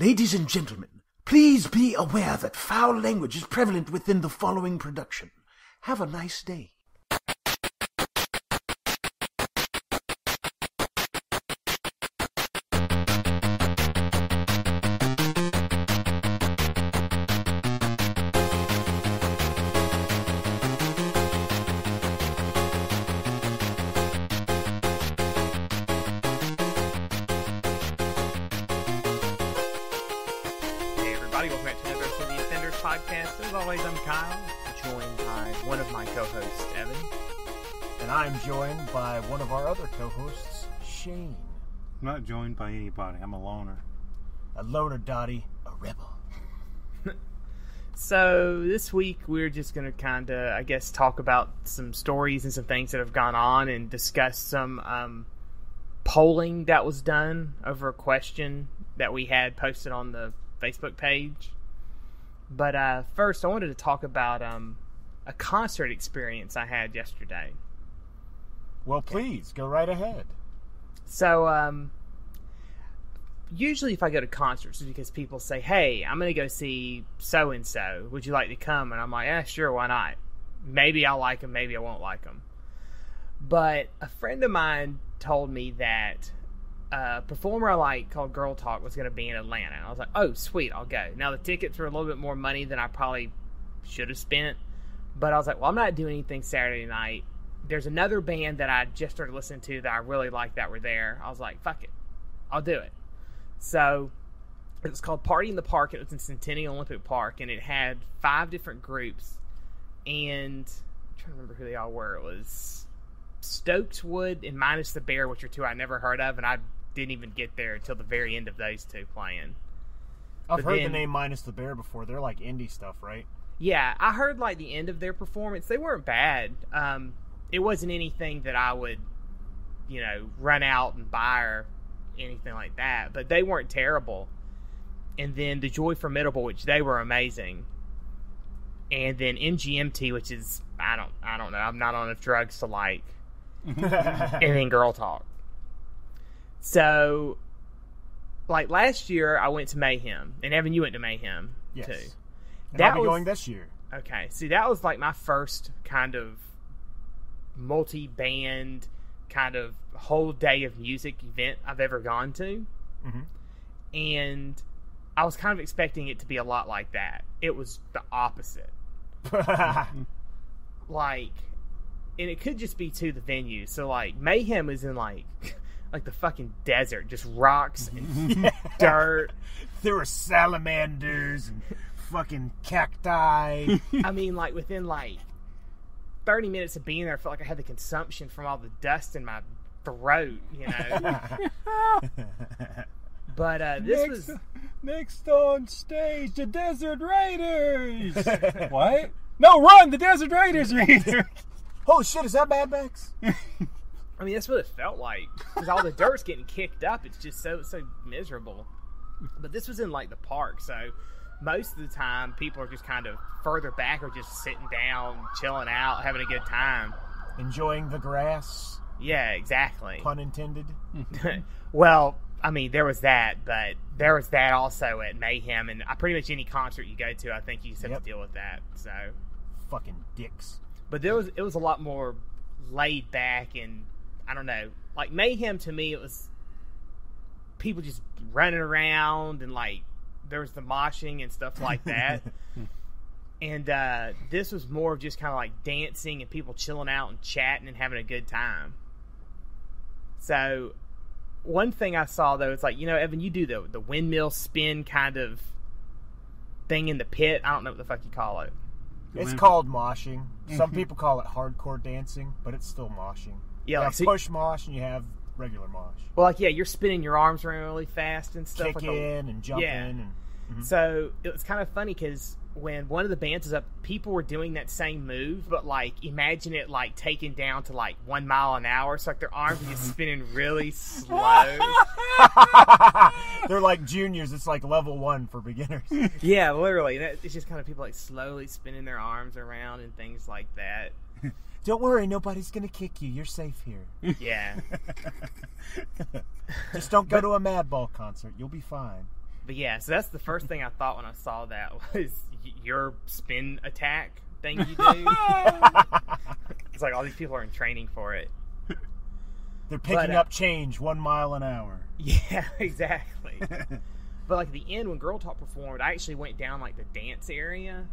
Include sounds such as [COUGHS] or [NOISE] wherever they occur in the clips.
Ladies and gentlemen, please be aware that foul language is prevalent within the following production. Have a nice day. I'm not joined by anybody. I'm a loner. A loner Dottie, a rebel. So this week we're just gonna kind of, I guess, talk about some stories and some things that have gone on, and discuss some um, polling that was done over a question that we had posted on the Facebook page. But uh, first, I wanted to talk about um, a concert experience I had yesterday. Well, please go right ahead. So, um, usually if I go to concerts, it's because people say, "Hey, I'm going to go see so and so. Would you like to come?" And I'm like, "Yeah, sure. Why not? Maybe I'll like them. Maybe I won't like them." But a friend of mine told me that a performer I like called Girl Talk was going to be in Atlanta. And I was like, "Oh, sweet, I'll go." Now the tickets were a little bit more money than I probably should have spent, but I was like, "Well, I'm not doing anything Saturday night." There's another band that I just started listening to that I really like that were there. I was like, "Fuck it, I'll do it." So it was called Party in the Park. It was in Centennial Olympic Park, and it had five different groups. And I'm trying to remember who they all were. It was Stokes Wood and Minus the Bear, which are two I never heard of, and I didn't even get there until the very end of those two playing. I've But heard then- the name minus the bear before. They're like indie stuff, right? Yeah, I heard like the end of their performance. They weren't bad. Um, it wasn't anything that I would, you know, run out and buy or anything like that. But they weren't terrible. And then the Joy Formidable, which they were amazing. And then MGMT, which is I don't I don't know. I'm not on enough drugs to like. [LAUGHS] and then Girl Talk. So, like last year, I went to Mayhem, and Evan, you went to Mayhem yes. too. And That I'll be was- going this year. Okay, see, that was like my first kind of multi band, kind of whole day of music event I've ever gone to. Mhm. And I was kind of expecting it to be a lot like that. It was the opposite. [LAUGHS] Like, and it could just be to the venue. So, like, Mayhem is in like, [LAUGHS] like the fucking desert, just rocks and [LAUGHS] dirt. there were salamanders and fucking cacti. I mean, like within like thirty minutes of being there, I felt like I had the consumption from all the dust in my throat, you know. [LAUGHS] but uh, this was next on stage, the Desert Raiders. [LAUGHS] what? No, run! The Desert Raiders are here. [LAUGHS] Holy shit, is that Mad Max? I mean, that's what it felt like because all the dirt's getting kicked up. It's just so so miserable. But this was in like the park, so most of the time people are just kind of further back or just sitting down, chilling out, having a good time. Enjoying the grass, Yeah, exactly. pun intended. [LAUGHS] well, I mean, there was that, but there was that also at Mayhem, and pretty much any concert you go to, I think you just have Yep. to deal with that. So, Fucking dicks. but there was it was a lot more laid back, and I don't know, like Mayhem to me, it was people just running around and like there was the moshing and stuff like that. [LAUGHS] and uh, this was more of just kind of like dancing and people chilling out and chatting and having a good time. So, one thing I saw though, it's like you know, Evan, you do the the windmill spin kind of thing in the pit. I don't know what the fuck you call it. It's called moshing. Some people call it hardcore dancing, but it's still moshing. Yeah, you like, have push mosh and you have regular mosh. Well, like yeah, you're spinning your arms around really fast and stuff. Kick like a- and jump Yeah. and mhm. So it was kind of funny because when one of the bands was up, people were doing that same move, but like imagine it like taken down to like one mile an hour. So like their arms are just [LAUGHS] spinning really slow. [LAUGHS] They're like juniors. It's like level one for beginners. [LAUGHS] yeah, literally. That, it's just kind of people like slowly spinning their arms around and things like that. Don't worry, nobody's gonna kick you. You're safe here. [LAUGHS] Yeah. [LAUGHS] Just don't go to a Madball concert. You'll be fine. But yeah, so that's the first thing I thought when I saw that [LAUGHS] was your spin attack thing you do. it's like all these people are in training for it. They're picking But, uh, up change one mile an hour. Yeah, exactly. but like at the end when Girl Talk performed, I actually went down like the dance area,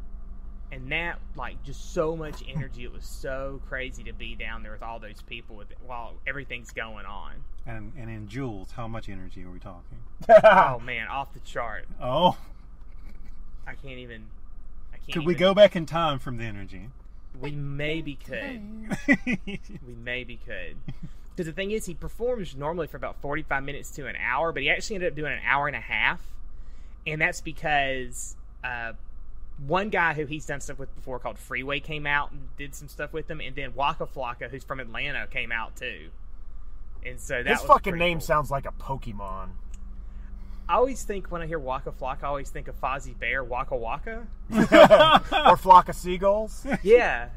and that like just so much energy. It was so crazy to be down there with all those people with while everything's going on. And and in joules, how much energy are we talking? [LAUGHS] Oh man, off the chart. Oh, I can't even. I can't. could we even- go back in time from the energy? We maybe could. [LAUGHS] We maybe could. Because the thing is, he performs normally for about 45 minutes to an hour, but he actually ended up doing an hour and a half. And that's because uh, one guy who he's done stuff with before called Freeway came out and did some stuff with him. And then Waka Flocka, who's from Atlanta, came out too. And so that This was fucking name cool. sounds like a Pokemon. I always think when I hear Waka Flocka, I always think of Fozzie Bear, Waka Waka. [LAUGHS] or flock of seagulls. [LAUGHS] Yeah.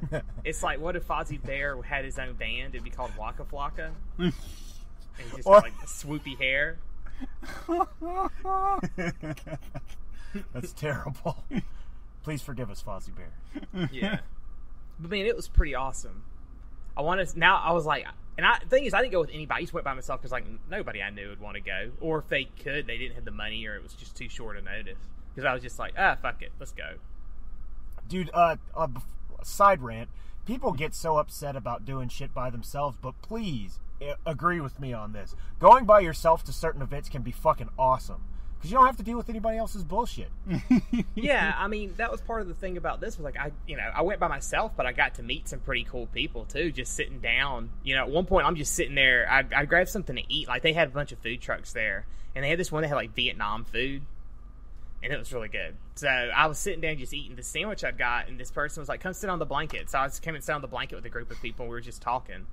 it's like, what if Fozzie Bear had his own band? It'd be called Waka Flocka. and he just Or- had like swoopy hair. [LAUGHS] That's terrible. Please forgive us, Fozzie Bear. [LAUGHS] Yeah. but man, it was pretty awesome. I want to now. I was like, and I the thing is, I didn't go with anybody. I just went by myself because like nobody I knew would want to go, or if they could, they didn't have the money, or it was just too short a notice. Because I was just like, ah, fuck it, let's go. Dude, uh, uh, side rant. People get so upset about doing shit by themselves, but please uh, agree with me on this. Going by yourself to certain events can be fucking awesome because you don't have to deal with anybody else's bullshit. [LAUGHS] yeah, I mean that was part of the thing about this was like I, you know, I went by myself, but I got to meet some pretty cool people too. Just sitting down, you know. At one point, I'm just sitting there. I, I grabbed something to eat. Like they had a bunch of food trucks there, and they had this one that had like Vietnam food, and it was really good. So I was sitting down just eating the sandwich I'd got, and this person was like, "Come sit on the blanket." So I just came and sat on the blanket with a group of people. and We were just talking.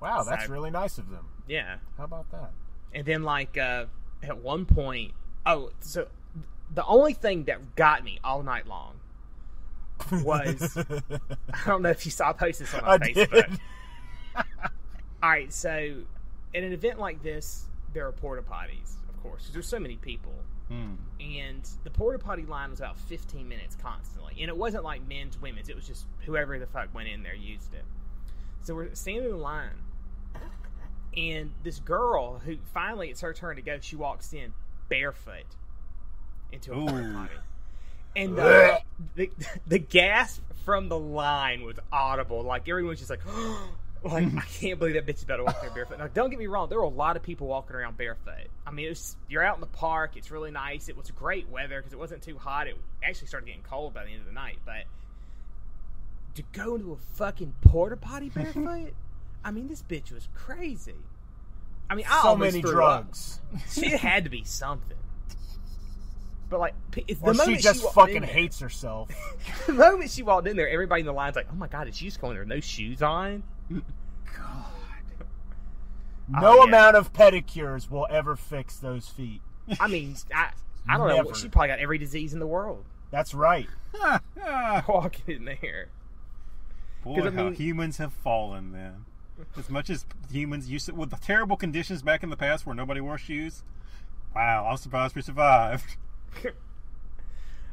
Wow, that's So- really nice of them. Yeah, How about that? and then like uh, at one point, oh, so the only thing that got me all night long was [LAUGHS] I don't know if you saw I posted this on my I Facebook. All right, so in an event like this, there are porta potties, of course, because there's so many people, Hmm. and the porta potty line was about 15 minutes constantly, and it wasn't like men's, women's. It was just whoever the fuck went in there used it. So we're standing in line, and this girl who finally it's her turn to go, she walks in barefoot into a porta potty. And the, [LAUGHS] the the gasp from the line was audible. Like everyone's just like, [GASPS] like I can't believe that bitch is about to walk there barefoot. Now, don't get me wrong, there were a lot of people walking around barefoot. I mean, it was, you're out in the park. It's really nice. It was great weather because it wasn't too hot. It actually started getting cold by the end of the night. But to go into a fucking porta potty [LAUGHS] barefoot, I mean, this bitch was crazy. I mean, I so many drugs. [LAUGHS] She had to be something. But like, the Or she just walked fucking there- hates herself. [LAUGHS] the moment she walked in there, everybody in the line's like, "Oh my god, did she just go in there no shoes on?" God. [LAUGHS] No Oh, yeah. amount of pedicures will ever fix those feet. I mean, I I don't Never. know. She probably got every disease in the world That's right. walking in there. Boy, I how humans have fallen then. As much as humans used to, with the terrible conditions back in the past where nobody wore shoes. Wow, I'm surprised we survived.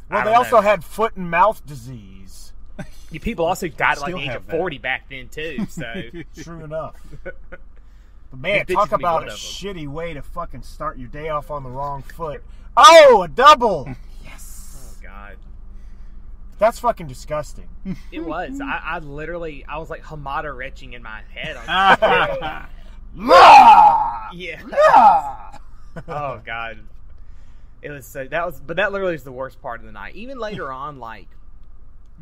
Well, they also know. had foot and mouth disease. You people also died at like the age have of that. forty back then too. So [LAUGHS] True enough. But man, These talk about a shitty way to fucking start your day off on the wrong foot. Oh, a double! [LAUGHS] god, That's fucking disgusting. [LAUGHS] it was. I, I literally, I was like Hamada retching in my head. [LAUGHS] On Ah! yeah. Ah! oh god it was so that was but that literally is the worst part of the night even later [LAUGHS] on like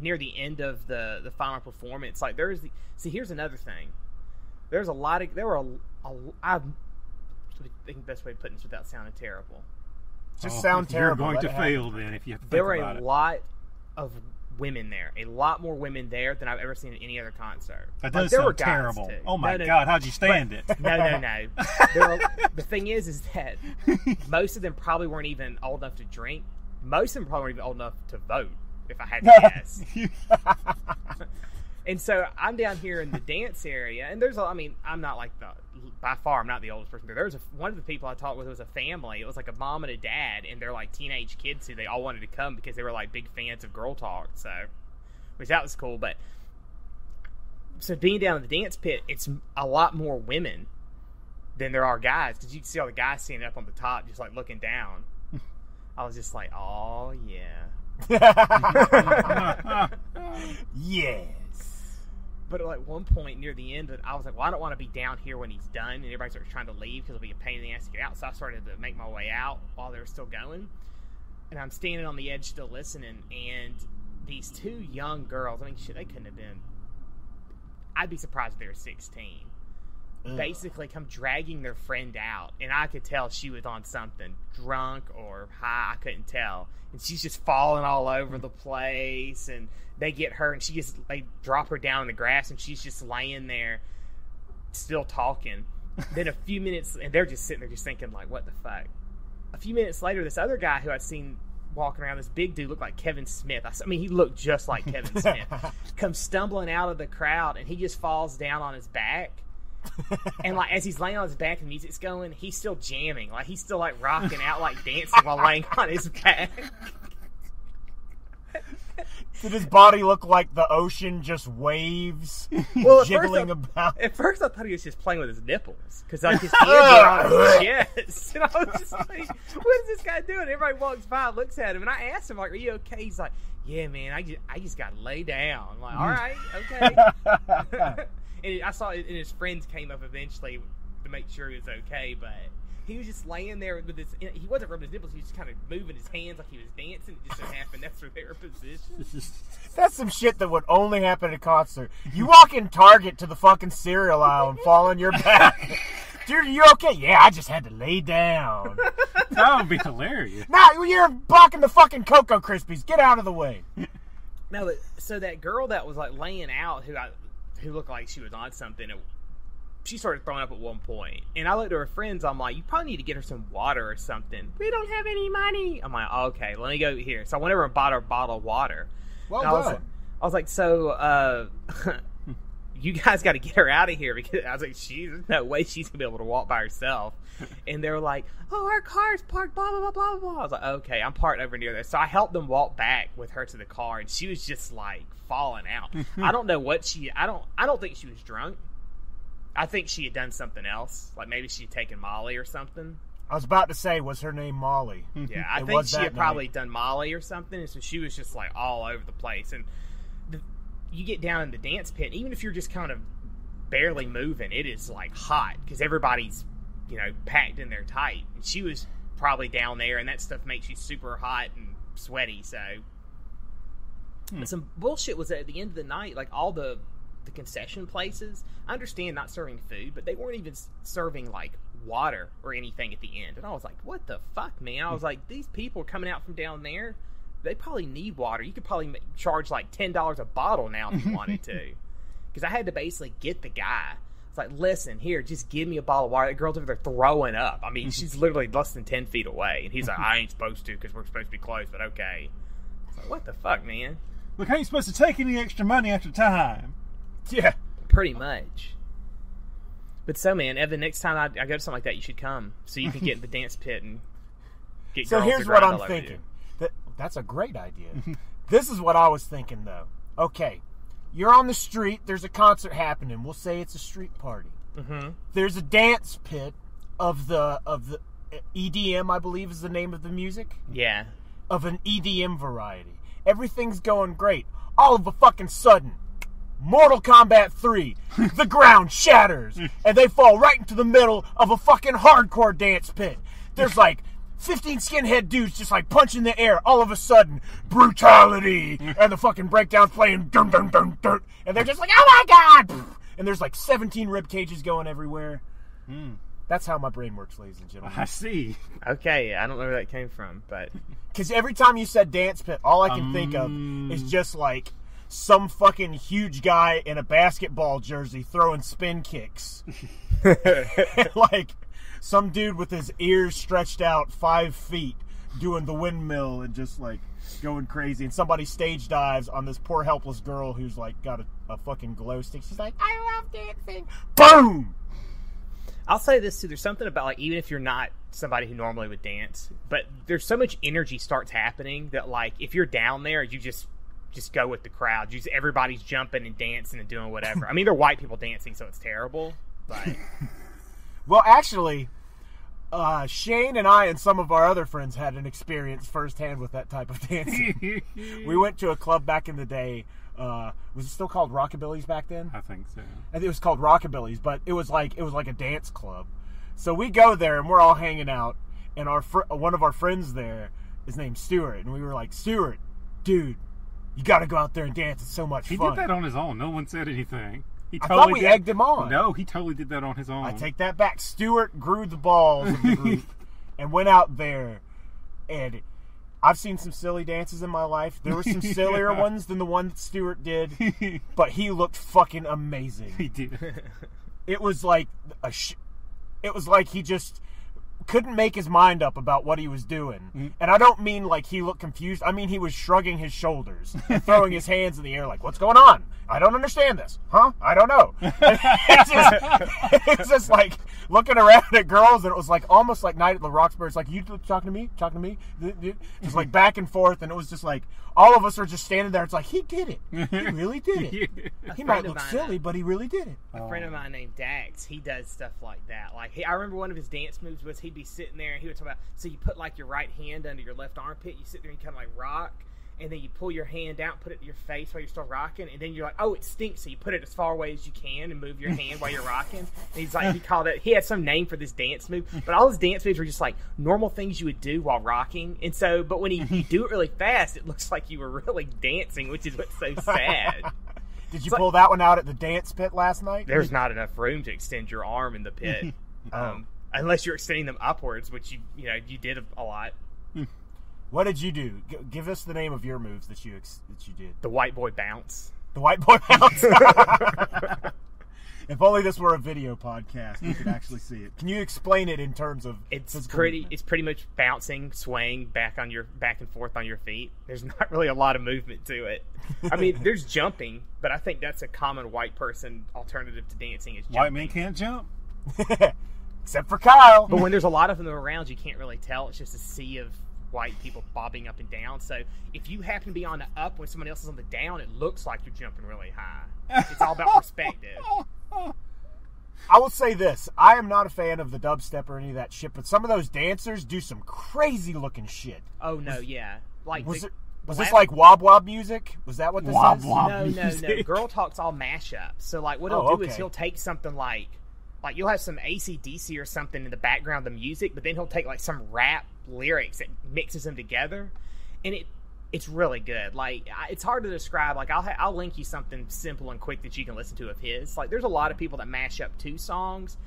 near the end of the the final performance like there's the see here's another thing there's a lot of there were a, a i think the best way of putting this without sounding terrible Just Oh, sound terrible. You're going to it happen. fail then if you have to think there were about a it. lot of women there a lot more women there than i've ever seen at any other concert That Like, there were sound guys, terrible. too. Oh my No, no, god, how'd you stand it? [LAUGHS] no, no, no. Are, [LAUGHS] the thing is, is that most of them probably weren't even old enough to drink. Most of them probably weren't even old enough to vote. If I had to [LAUGHS] guess, And so I'm down here in the dance area, and there's, a, I mean, I'm not like the, by far, I'm not the oldest person there. There was a, one of the people I talked with was a family. It was like a mom and a dad, and they're like teenage kids who they all wanted to come because they were like big fans of Girl Talk. So, which that was cool. But so being down in the dance pit, it's a lot more women than there are guys because you can see all the guys standing up on the top, just like looking down. I was just like, oh yeah. [LAUGHS] [LAUGHS] yes. But at like one point near the end, I was like, "Well, I don't want to be down here when he's done." And everybody starts trying to leave because it'll be a pain in the ass to get out. So I started to make my way out while they were still going. And I'm standing on the edge, still listening. And these two young girls, I mean, shit, they couldn't have been. I'd be surprised if they were 16. Ugh. Basically, come dragging their friend out, and I could tell she was on something, drunk or high. I couldn't tell, and she's just falling all over the place. And they get her, and she just they drop her down in the grass, and she's just laying there, still talking. then a few minutes, and they're just sitting there, just thinking like, "What the fuck." A few minutes later, this other guy who I'd seen walking around, this big dude looked like Kevin Smith. i mean, he looked just like Kevin [LAUGHS] Smith. Comes stumbling out of the crowd, and he just falls down on his back. and like as he's laying on his back and the music's going, he's still jamming. Like he's still like rocking out, like dancing while laying on his back. Did his body look like the ocean just waves, [LAUGHS] Well, at jiggling I- about? At first, I thought he was just playing with his nipples because like his [LAUGHS] hands were on his [LAUGHS] chest, and I was just like, "What is this guy doing?" Everybody walks by, looks at him, and I asked him like, "Are you okay?" He's like, "Yeah, man, I just, I just got to lay down." I'm like, "All right, okay." and I saw, and his friends came up eventually to make sure he was okay, but. He was just laying there with his. He wasn't rubbing his nipples. He was just kind of moving his hands like he was dancing. It just so happened that's where they were positioned. That's some shit that would only happen at a concert. You walk in Target to the fucking cereal aisle and fall on your back. [LAUGHS] Dude, are you okay? Yeah, I just had to lay down. that would be hilarious. nah, you're blocking the fucking Cocoa Krispies. Get out of the way. No, but so that girl that was like laying out, who I, who looked like she was on something, it, she started throwing up at one point, and I looked at her friends. I'm like, you probably need to get her some water or something. We don't have any money. I'm like, okay, let me go here. So I went over and bought her a bottle of water. Well And I was, done. like- I was like, so uh, [LAUGHS] you guys got to get her out of here because I was like, she's no way she's gonna be able to walk by herself. [LAUGHS] And they were like, oh, our car's parked, blah blah blah blah blah. I was like, okay, I'm parked over near there. So I helped them walk back with her to the car, and she was just like falling out. [LAUGHS] I don't know what she. I don't. I don't think she was drunk. I think she had done something else, like maybe she had taken Molly or something. I was about to say, was her name Molly? Yeah, I think was she that had probably done Molly or something, and so she was just like all over the place. And the, you get down in the dance pit, even if you're just kind of barely moving, it is like hot because everybody's you know packed in there tight. And she was probably down there, and that stuff makes you super hot and sweaty. So, but some bullshit was that at the end of the night, like all the the concession places. I understand not serving food, but they weren't even serving like water or anything at the end. And I was like, "What the fuck, man?" I was like, "These people are coming out from down there. They probably need water. You could probably charge like ten dollars a bottle now if you wanted to." [LAUGHS] Because I had to basically get the guy. It's like, "Listen, here, just give me a bottle of water." The girl's over there throwing up. I mean, she's literally less than ten feet away, and he's like, "I ain't supposed to because we're supposed to be close, but okay." It's like, what the fuck, man? Look, how you supposed to take any extra money after time? [LAUGHS] Yeah. Pretty much. But so, man, Evan, next time I, I go to something like that, you should come so you can get in the dance pit and get. So here's what I'm all over you. thinking. That, that's a great idea. [LAUGHS] this is what I was thinking, though. Okay, you're on the street. There's a concert happening. We'll say it's a street party. Mhm. There's a dance pit of the of the EDM, I believe, is the name of the music Yeah. of an EDM variety. Everything's going great. All of a fucking sudden, Mortal Kombat 3, [LAUGHS] the ground shatters, and they fall right into the middle of a fucking hardcore dance pit. There's like 15 skinhead dudes just like punching the air. All of a sudden, brutality, [LAUGHS] and the fucking breakdown's playing dun dun dun dun, and they're just like, oh my god! And there's like 17 rib cages going everywhere. That's how my brain works, ladies and gentlemen. I see. Okay, I don't know where that came from, but [LAUGHS] Because every time you said dance pit, all I can think of Um. is just like some fucking huge guy in a basketball jersey throwing spin kicks. [LAUGHS] [LAUGHS] like some dude with his ears stretched out five feet doing the windmill and just like going crazy. And somebody stage dives on this poor helpless girl who's like got a, a fucking glow stick. She's like, I love dancing. Boom! I'll say this too. There's something about like even if you're not somebody who normally would dance, but there's so much energy starts happening that like if you're down there, you just just go with the crowd. Just, everybody's jumping and dancing and doing whatever. I mean, they're white people dancing, so it's terrible. But [LAUGHS] Well, actually, uh, Shane and I and some of our other friends had an experience firsthand with that type of dancing. [LAUGHS] we went to a club back in the day. Uh, was it still called Rockabilly's back then? I think so. I think it was called Rockabilly's, but it was like it was like a dance club. So we go there and we're all hanging out, and our fr- one of our friends there is named Stuart, and we were like, Stuart, dude, you got to go out there and dance. It's so much He fun. He did that on his own. No one said anything. He I totally thought we did- egged him on. No, he totally did that on his own. I take that back. Stewart grew the balls of the group [LAUGHS] and went out there, and I've seen some silly dances in my life. There were some [LAUGHS] sillier Yeah. ones than the one that Stuart did, [LAUGHS] but he looked fucking amazing. he did. it was like a sh- it was like he just couldn't make his mind up about what he was doing. And i don't mean like he looked confused. I mean he was shrugging his shoulders [LAUGHS] and throwing his hands in the air like what's going on? I don't understand this. Huh? I don't know. [LAUGHS] [LAUGHS] It's, just, it's just like looking around at girls and it was like almost like night at the roxbury. It's like you talking to me? Talking to me? Just like back and forth and it was just like all of us are just standing there. It's like he did it. He really did it. He might look silly uh, but he really did it. a friend of mine named Dax, he does stuff like that. Like he, I remember one of his dance moves was he'd be sitting there and he would talk about. So you put like your right hand under your left armpit, you sit there and you kind of like rock, and then you pull your hand out, put it to your face while you're still rocking, and then you're like, oh, it stinks. So you put it as far away as you can and move your hand while you're rocking. And he's like, he called it. He had some name for this dance move, but all his dance moves were just like normal things you would do while rocking. And so, but when he, you do it really fast, it looks like you were really dancing, which is what's so sad. [LAUGHS] Did you like- pull that one out at the dance pit last night? there's not enough room to extend your arm in the pit, [LAUGHS] um, unless you're extending them upwards, which you you know you did a, lot. Hmm. What did you do? G- give us the name of your moves that you ex- that you did. The white boy bounce. The white boy bounce. [LAUGHS] if only this were a video podcast, you could actually see it. Can you explain it in terms of? It's pretty. movement? It's pretty much bouncing, swaying back on your back and forth on your feet. There's not really a lot of movement to it. I mean, [LAUGHS] there's jumping, but I think that's a common white person alternative to dancing is jumping. White men can't jump. [LAUGHS] Except for Kyle. But when there's a lot of them around, you can't really tell. It's just a sea of white people bobbing up and down. So if you happen to be on the up when someone else is on the down, it looks like you're jumping really high. It's all about perspective. [LAUGHS] I will say this: I am not a fan of the dubstep or any of that shit, but some of those dancers do some crazy looking shit. Oh no, yeah. Like Was the- it? Was this like wob wob music? Was that what this Wob is? wob. no, no, no. Girl Talk's all mashups. So like what he'll Oh, do is he'll take something like like you'll have some ACDC or something in the background the music, but then he'll take like some rap lyrics that mixes them together, and it it's really good. Like I- it's hard to describe. Like I'll ha- I'll link you something simple and quick that you can listen to of his. Like there's a lot of people that mash up two songs.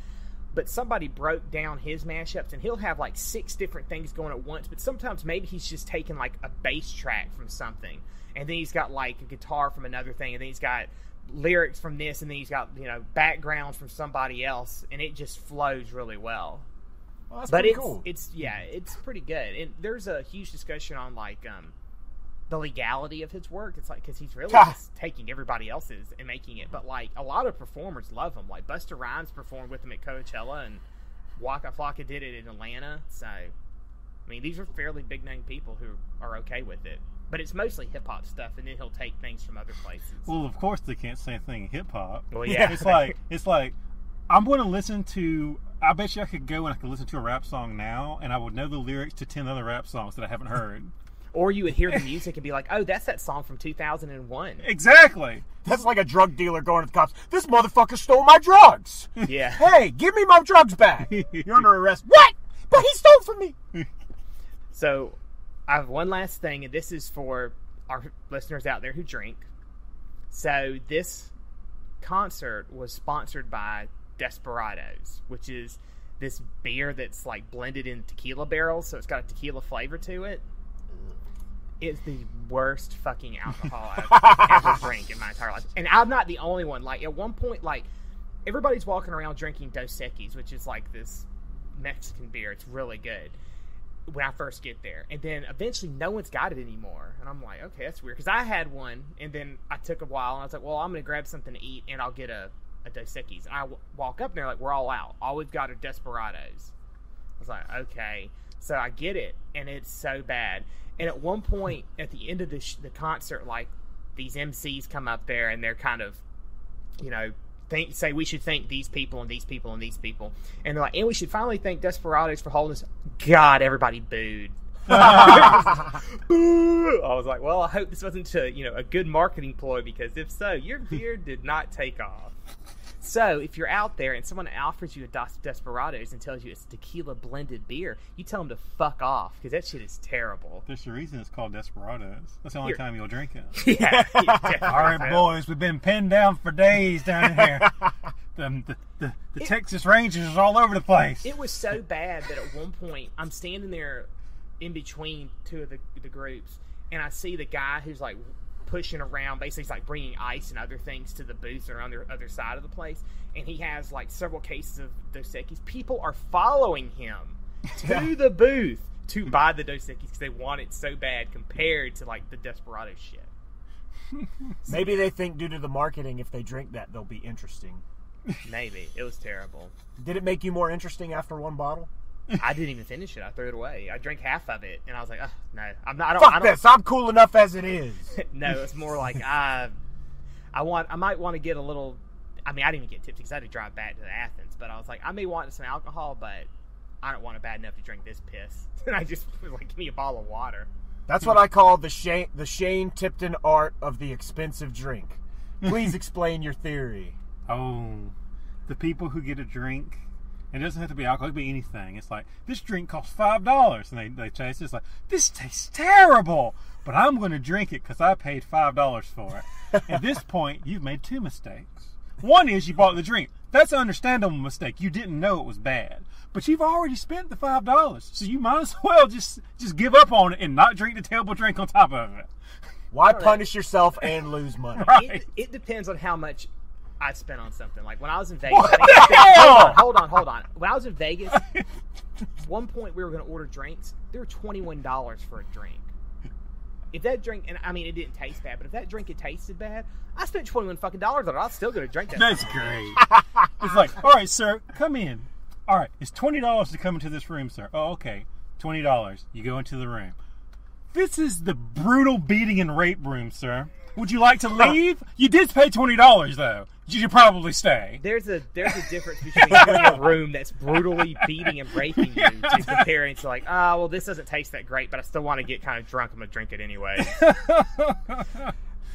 But somebody broke down his mashups, and he'll have like six different things going at once. But sometimes maybe he's just taking like a bass track from something, and then he's got like a guitar from another thing, and then he's got lyrics from this, and then he's got you know backgrounds from somebody else, and it just flows really well. Well, that's but pretty it's cool. it's yeah, it's pretty good. And there's a huge discussion on like um the legality of his work. It's like because he's really just taking everybody else's and making it. But like a lot of performers love him. Like Busta Rhymes performed with him at Coachella, and Waka Flocka did it in Atlanta. So I mean, these are fairly big name people who are okay with it. But it's mostly hip hop stuff, and then he'll take things from other places. Well, of course they can't say anything in hip hop. Well, [LAUGHS] yeah. It's like it's like I'm going to listen to. I bet you I could go and I could listen to a rap song now, and I would know the lyrics to ten other rap songs that I haven't heard. [LAUGHS] Or you would hear the music and be like, "Oh, that's that song from 2001." exactly. [LAUGHS] That's like a drug dealer going to the cops. This motherfucker stole my drugs. Yeah. hey, give me my drugs back. You're under arrest. What? But he stole from me. So, I have one last thing, and this is for our listeners out there who drink. So, this concert was sponsored by Desperados, which is this beer that's like blended in tequila barrels, so it's got a tequila flavor to it. It's the worst fucking alcohol I've [LAUGHS] ever drank in my entire life, and I'm not the only one. Like at one point, like everybody's walking around drinking Dos Equis, which is like this Mexican beer. It's really good when I first get there, and then eventually no one's got it anymore, and I'm like, okay, that's weird because I had one, and then I took a while, and I was like, well, I'm gonna grab something to eat, and I'll get a a Dos Equis. And I w- walk up there like we're all out, all we've got are Desperados. I was like, okay, so I get it, and it's so bad. And at one point at the end of the sh- the concert, like these MCs come up there and they're kind of, you know, think say we should thank these people and these people and these people, and they're like, and we should finally thank Desperados for holding us. God, everybody booed. [LAUGHS] I was like, well, I hope this wasn't a, you know a good marketing ploy because if so, your beer did not take off. So if you're out there and someone offers you a Dos Desperados and tells you it's tequila blended beer, you tell them to fuck off because that shit is terrible. There's a reason it's called Desperados. That's the only You're- time you'll drink it. [LAUGHS] yeah. All right, boys, we've been pinned down for days down here. [LAUGHS] the, the, the, the Texas Rangers is all over the place. It was so bad that at one point I'm standing there in between two of the, the groups, and I see the guy who's like pushing around, basically he's like bringing ice and other things to the booths that are on the other side of the place, and he has like several cases of Dos Equis. People are following him [LAUGHS] to the booth to buy the Dos Equis because they want it so bad compared to like the Desperado shit. [LAUGHS] Maybe they think due to the marketing, if they drink that, they'll be interesting. Maybe it was terrible. Did it make you more interesting after one bottle? I didn't even finish it. I threw it away. I drank half of it, and I was like, Ugh, "No, I'm not. I don't, I Fuck don't, this! I'm cool enough as it is. [LAUGHS] no, it's more like [LAUGHS] I, I want, I might want to get a little. I mean, I didn't even get tipsy because I had to drive back to Athens, but I was like, I may want some alcohol, but I don't want it bad enough to drink this piss. [LAUGHS] And I just was like, give me a bottle of water. That's what I call the Shane the Shane Tipton art of the expensive drink. Please explain your theory. Oh, the people who get a drink. It doesn't have to be alcohol; it could be anything. It's like this drink costs five dollars, and they they taste it. It's like this tastes terrible, but I'm going to drink it because I paid five dollars for it. [LAUGHS] At this point, you've made two mistakes. One is you bought the drink. That's an understandable mistake. You didn't know it was bad, but you've already spent the five dollars, so you might as [LAUGHS] well just just give up on it and not drink the terrible drink on top of it. Why punish yourself and lose money? [LAUGHS] Right. It, it depends on how much I spent on something. Like when I was in Vegas. I think I spent- hold on, hold on, hold on. When I was in Vegas, [LAUGHS] one point we were going to order drinks. They were twenty one dollars for a drink. If that drink, and I mean, it didn't taste bad, but if that drink had tasted bad, I spent twenty one fucking dollars on it. I was still going to drink that. That's great. [LAUGHS] it's like, all right, sir, come in. All right, it's twenty dollars to come into this room, sir. Oh, okay, twenty dollars. You go into the room. This is the brutal beating and rape room, sir. Would you like to [LAUGHS] leave? You did pay twenty dollars, though. You should probably stay. There's a there's a difference between going in a room that's brutally beating and raping you to comparing to like, oh well, this doesn't taste that great, but I still want to get kind of drunk. I'm gonna drink it anyway. [LAUGHS]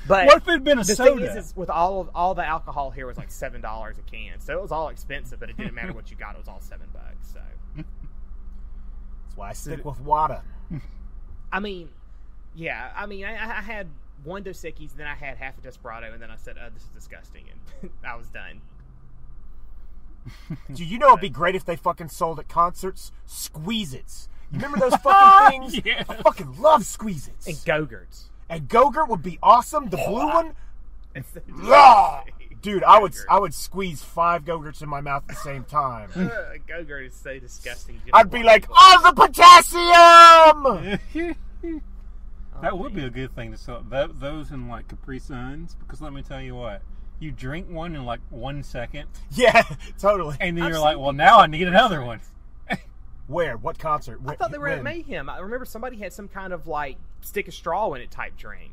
But What if it had been a the soda? thing is, is, with all of all the alcohol here was like seven dollars a can, so it was all expensive, but it didn't matter what you got; it was all seven bucks. So That's why I stick with water. [LAUGHS] I mean, yeah, I mean, I, I had one Dos Equis, then I had half a Desperado, and then I said, oh, "This is disgusting," and [LAUGHS] I was done. [LAUGHS] Do you know it'd be great if they fucking sold at concerts? Squeeze Its. You remember those fucking [LAUGHS] things? Yes. I fucking love Squeeze Its. And Go-Gurts. And Gogurt would be awesome. The blue one, It's the- Ah! dude. I would I would squeeze five Gogurts in my mouth at the same time. Uh, Go-Gurt is so disgusting. I'd be like, watching. oh, the potassium. That would be a good thing to sell. Th- those in like Capri Suns, because let me tell you what, you drink one in like one second, Yeah, [LAUGHS] totally. and then I've you're like, well, now I need another one. [LAUGHS] Where? What concert? I thought they were at Mayhem. I remember somebody had some kind of like stick a straw in it type drink.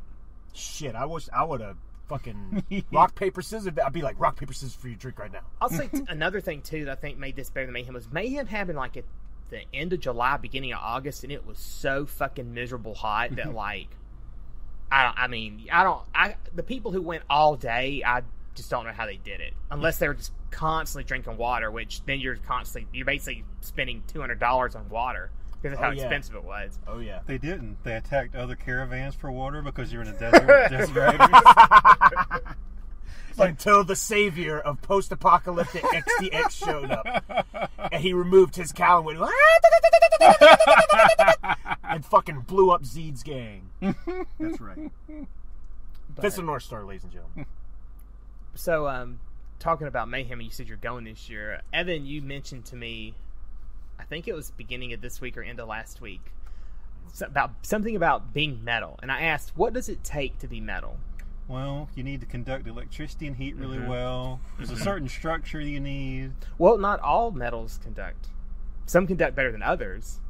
Shit, I wish I would have fucking [LAUGHS] rock paper scissors. I'd be like rock paper scissors for your drink right now. I'll say t- another thing too that I think made this better than Mayhem was Mayhem happened like at the end of July, beginning of August, and it was so fucking miserable hot that [LAUGHS] like I don't. I mean, I don't. I the people who went all day, I just don't know how they did it unless they were just constantly drinking water, which then you're constantly you're basically spending two hundred dollars on water because of Oh, how yeah. expensive it was. Oh yeah. They didn't. They attacked other caravans for water because you're in a [LAUGHS] desert. desert [LAUGHS] Until the savior of post-apocalyptic XDX showed up, and he removed his cow and went and fucking blew up Zed's gang. That's right. Fist of North Star, ladies and gentlemen. So, um, talking about Mayhem, and you said you're going this year. Evan, you mentioned to me I think it was beginning of this week or end of last week, so- about something about being metal, and I asked, "What does it take to be metal?" Well, you need to conduct electricity and heat really Mhm. well. There's a certain structure you need. Well, not all metals conduct. Some conduct better than others.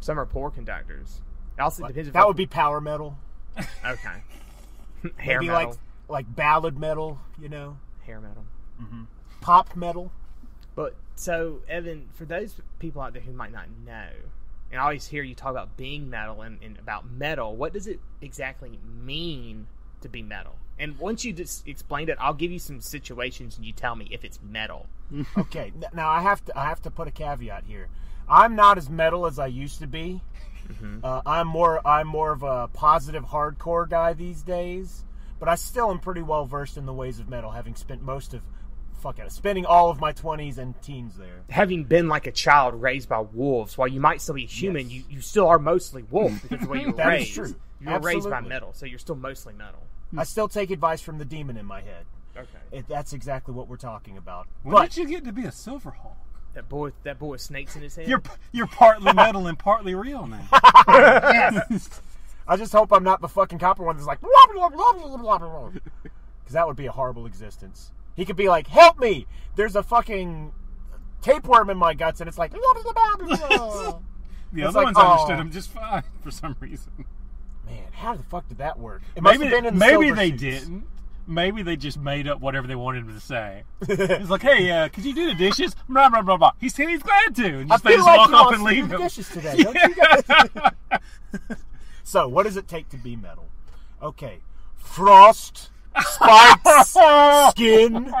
Some are poor conductors. It also depends. if That would be power metal. okay. [LAUGHS] Hair Maybe metal, like like ballad metal, you know, hair metal. pop metal. But so, Evan, for those people out there who might not know, and I always hear you talk about being metal and, and about metal, what does it exactly mean to be metal? And once you just explained it, I'll give you some situations and you tell me if it's metal. [LAUGHS] Okay, now I have to I have to put a caveat here. I'm not as metal as I used to be. Uh, I'm more I'm more of a positive hardcore guy these days, but I still am pretty well versed in the ways of metal, having spent most of fuck it, spending all of my 20s and teens there. Having been like a child raised by wolves, while you might still be human, Yes. you, you still are mostly wolf because of the way [LAUGHS] you were is raised. true. You were raised by metal, so you're still mostly metal. I still take advice from the demon in my head. Okay. It, that's exactly what we're talking about. When but did you get to be a Silverhawk? That boy, that boy with snakes in his head. You're you're partly metal and partly real now. [LAUGHS] I just hope I'm not the fucking copper one that's like, because that would be a horrible existence. He could be like, "Help me! There's a fucking tapeworm in my guts," and it's like, [LAUGHS] The It's other like, ones understood him just fine for some reason. Man, how the fuck did that work? It must Maybe have been in the maybe they didn't. Maybe they just made up whatever they wanted him to say. [LAUGHS] It's like, hey, uh, could you do the dishes? Blah blah blah blah. He said he's glad to. And I just they feel just like walk off and leave the him. dishes today, don't you guys? [LAUGHS] so, what does it take to be metal? Okay, frost, spikes, [LAUGHS] skin,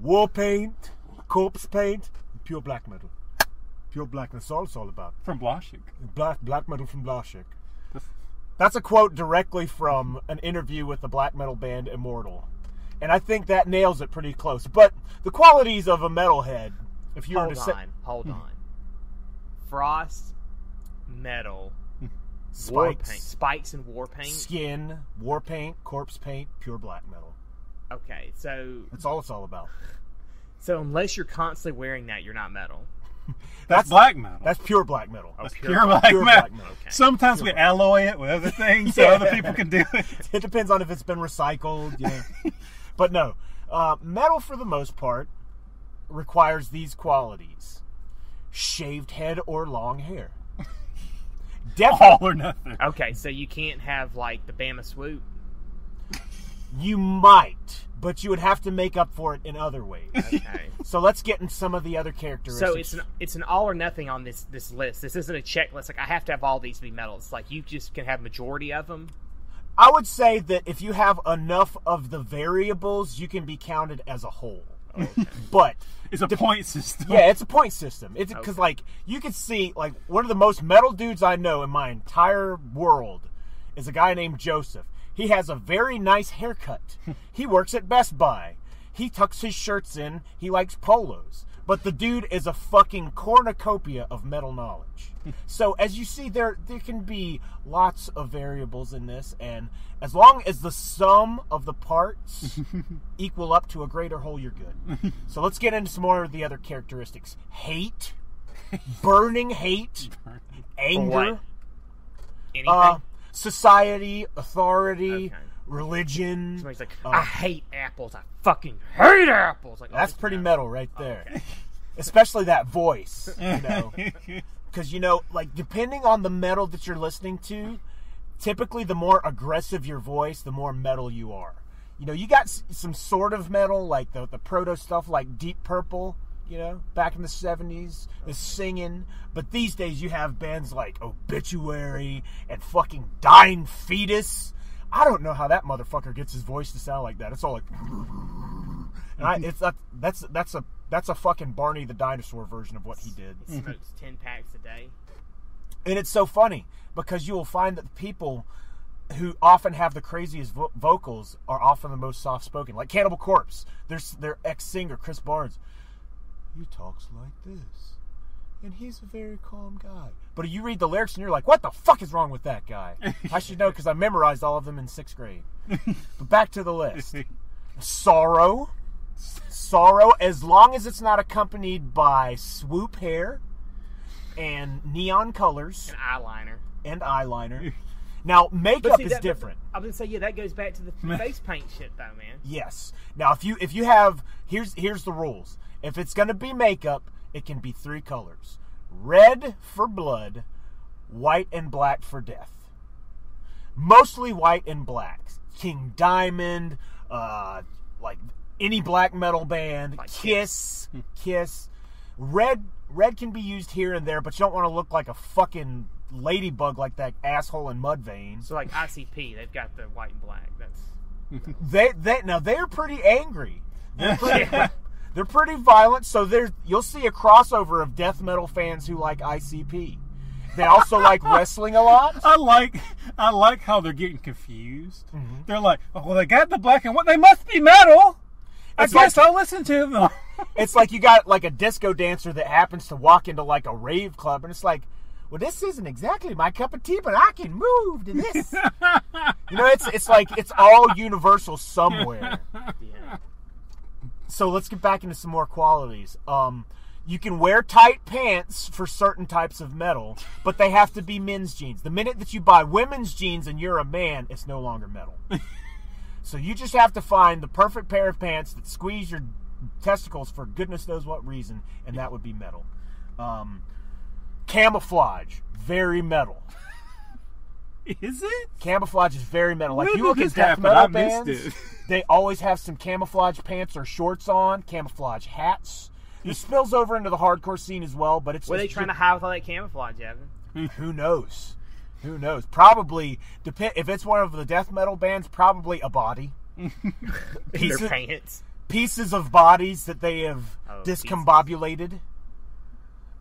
war paint, corpse paint, pure black metal. Pure black. That's all it's all about. From Blashyrkh. Black black metal from Blashyrkh. That's a quote directly from an interview with the black metal band Immortal. And I think that nails it pretty close. But the qualities of a metalhead, if you were hold to on, say [LAUGHS] hold on. Frost, metal, war paint, spikes, spikes and war paint. skin, war paint, corpse paint, pure black metal. Okay, so That's all it's all about. so unless you're constantly wearing that, you're not metal. That's, That's- black metal. That's pure black metal. Oh, pure, black, pure metal. black metal. Okay. Sometimes we alloy it with other things so Yeah. other people can do [LAUGHS] it. It depends on if it's been recycled. Yeah. but no, uh, metal for the most part requires these qualities: shaved head or long hair. [LAUGHS] Definitely, All or nothing. Okay, so you can't have like the Bama swoop. You might, but you would have to make up for it in other ways. [LAUGHS] Okay. so let's get in some of the other characteristics. So it's an it's an all or nothing on this this list. This isn't a checklist. Like I have to have all these to be metal. It's like you just can have majority of them. I would say that if you have enough of the variables, you can be counted as a whole. [LAUGHS] But It's a point system. Yeah, it's a point system. It's because Okay. like you can see like one of the most metal dudes I know in my entire world is a guy named Joseph. He has a very nice haircut. [LAUGHS] he works at Best Buy. He tucks his shirts in. He likes polos. But the dude is a fucking cornucopia of metal knowledge. [LAUGHS] so as you see, there there can be lots of variables in this, and as long as the sum of the parts [LAUGHS] equal up to a greater whole, you're good. so let's get into some more of the other characteristics: hate, burning hate, anger. Anything. uh, society, authority, Okay. religion. Somebody's like, uh, I hate apples. I fucking hate apples. Like oh, That's pretty guy- metal right there. Especially that voice, you [LAUGHS] know. Because, you know, like, depending on the metal that you're listening to, typically the more aggressive your voice, the more metal you are. You know, you got s- some sort of metal, like the, the proto stuff, like Deep Purple, you know, back in the 70s, the singing. But these days you have bands like Obituary and fucking Dying Fetus. I don't know how that motherfucker gets his voice to sound like that. It's all like. And I, it's that, that's that's a that's a fucking Barney the dinosaur version of what he did. He smokes ten packs a day. And it's so funny because you will find that the people who often have the craziest vo- vocals are often the most soft spoken. Like Cannibal Corpse, their their ex singer Chris Barnes. He talks like this, and he's a very calm guy. But you read the lyrics and you're like, "What the fuck is wrong with that guy?" [LAUGHS] I should know because I memorized all of them in sixth grade. [LAUGHS] but back to the list: sorrow, sorrow. As long as it's not accompanied by swoop hair, and neon colors and eyeliner. and eyeliner. [LAUGHS] Now, makeup see, is that- different. I was gonna say, yeah, that goes back to the [LAUGHS] face paint shit, though, man. Yes. Now, if you if you have here's here's the rules. If it's going to be makeup, it can be three colors: red for blood, white and black for death. Mostly white and black. King Diamond, uh, like any black metal band, Like Kiss, Kiss. Red red can be used here and there, but you don't want to look like a fucking ladybug like that asshole in Mudvayne. So like ICP, they've got the white and black. [LAUGHS] That's They they now they're pretty angry. They're [LAUGHS] pretty, [LAUGHS] they're pretty violent. So there's you'll see a crossover of death metal fans who like ICP. They also like wrestling a lot. I like I like how they're getting confused. Mm-hmm. They're like, oh, well, they got the black and white. They must be metal. I guess like- I'll listen to them. It's like you got like a disco dancer that happens to walk into like a rave club, and it's like, well, this isn't exactly my cup of tea, but I can move to this. you know, it's it's like it's all universal somewhere. yeah. so let's get back into some more qualities. Um, you can wear tight pants for certain types of metal, but they have to be men's jeans. The minute that you buy women's jeans and you're a man, it's no longer metal. so you just have to find the perfect pair of pants that squeeze your testicles for goodness knows what reason, and that would be metal. Um, camouflage, very metal. Is it? Camouflage is very metal. Like When you look at death happen? metal I bands, it. [LAUGHS] they always have some camouflage pants or shorts on, camouflage hats. This [LAUGHS] spills over into the hardcore scene as well, but it's What are they just- trying to hide with all that camouflage, Evan? Who knows? Who knows? Probably depend if it's one of the death metal bands. Probably a body, [LAUGHS] Pieces- their pants. pieces of bodies that they have Oh, discombobulated.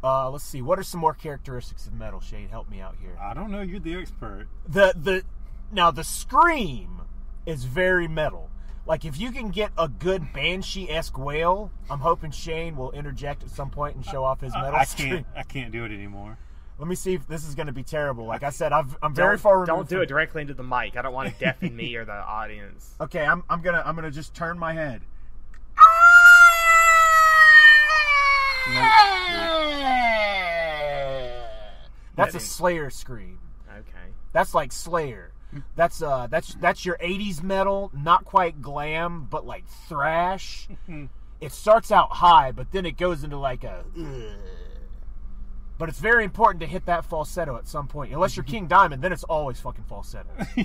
Uh, let's see. What are some more characteristics of metal? Shane, help me out here. I don't know. You're the expert. the the now the scream is very metal. Like if you can get a good banshee esque wail, I'm hoping Shane will interject at some point and show off his metal I scream. can't. I can't do it anymore. Let me see if this is going to be terrible. Like I said, I've, I'm very Don't, far removed. don't do from- it directly into the mic. I don't want to deafen me or the audience. Okay, I'm, I'm gonna I'm gonna just turn my head. That's a Slayer scream. Okay. That's like Slayer. That's uh that's that's your 80s metal, not quite glam, but like thrash. [LAUGHS] it starts out high, but then it goes into like a "Ugh." But it's very important to hit that falsetto at some point. Unless you're King Diamond, then it's always fucking falsetto. [LAUGHS]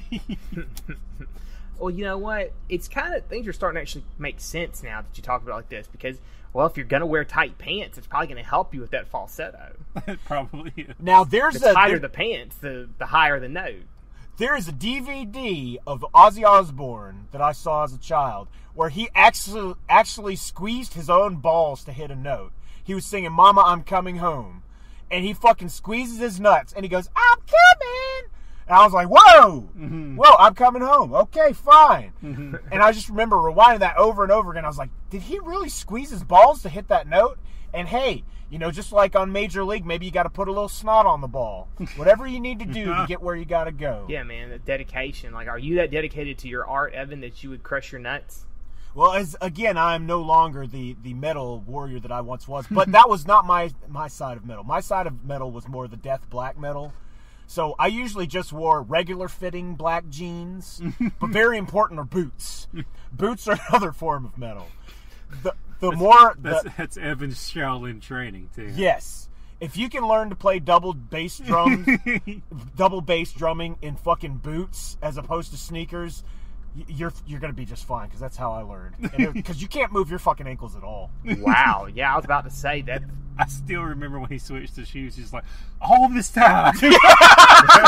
Well, you know what? It's kind of things are starting to actually make sense now that you talk about it like this because, well, if you're gonna wear tight pants, it's probably gonna help you with that falsetto. [LAUGHS] It probably is. Now there's The a tighter there- the pants, the the higher the note. there is a DVD of Ozzy Osbourne that I saw as a child where he actually actually squeezed his own balls to hit a note. He was singing "Mama, I'm Coming Home," and he fucking squeezes his nuts and he goes, "I'm coming." And I was like, "Whoa, mm-hmm. whoa, I'm coming home." Okay, fine. Mm-hmm. And I just remember rewinding that over and over again. I was like, "Did he really squeeze his balls to hit that note?" And hey, you know, just like on Major League, maybe you got to put a little snot on the ball. [LAUGHS] Whatever you need to do to [LAUGHS] get where you got to go. Yeah, man, the dedication. Like, are you that dedicated to your art, Evan, that you would crush your nuts? Well, as again, I'm no longer the the metal warrior that I once was, but that was not my my side of metal. My side of metal was more the death black metal. So I usually just wore regular fitting black jeans, [LAUGHS] but very important are boots. [LAUGHS] Boots are another form of metal. The the more That's the, that's Evan's Shaolin training too. yes, if you can learn to play double bass drums, [LAUGHS] double bass drumming in fucking boots as opposed to sneakers, you're you're gonna be just fine because that's how I learned. Because you can't move your fucking ankles at all. Wow. yeah, I was about to say that. I still remember when he switched to shoes. He's like, all this time, [LAUGHS]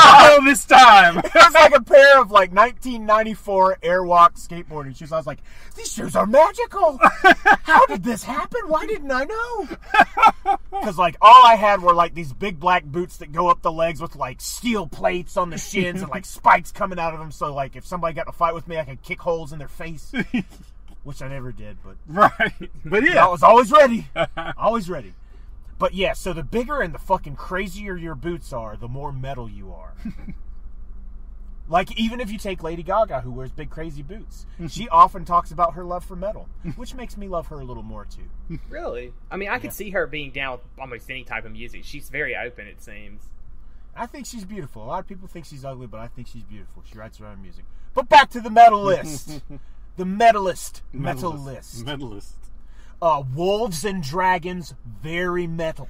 all this time. It was like a pair of like 1994 Airwalk skateboarding shoes. I was like, these shoes are magical. [LAUGHS] How did this happen? Why didn't I know? Because like all I had were like these big black boots that go up the legs with like steel plates on the shins and like spikes coming out of them. So like if somebody got in a fight with me, I could kick holes in their face. [LAUGHS] Which I never did, but Right, but yeah, I was always ready. always ready. But yeah, so the bigger and the fucking crazier your boots are, the more metal you are. [LAUGHS] Like even if you take Lady Gaga, who wears big crazy boots, [LAUGHS] she often talks about her love for metal, which makes me love her a little more too. [LAUGHS] Really? I mean, I could see her being down with almost any type of music. She's very open, it seems. I think she's beautiful. A lot of people think she's ugly, but I think she's beautiful. She writes her own music. But back to the metal list. the metalist Metalist. Metalist. Medalist. Uh, Wolves and Dragons, very metal.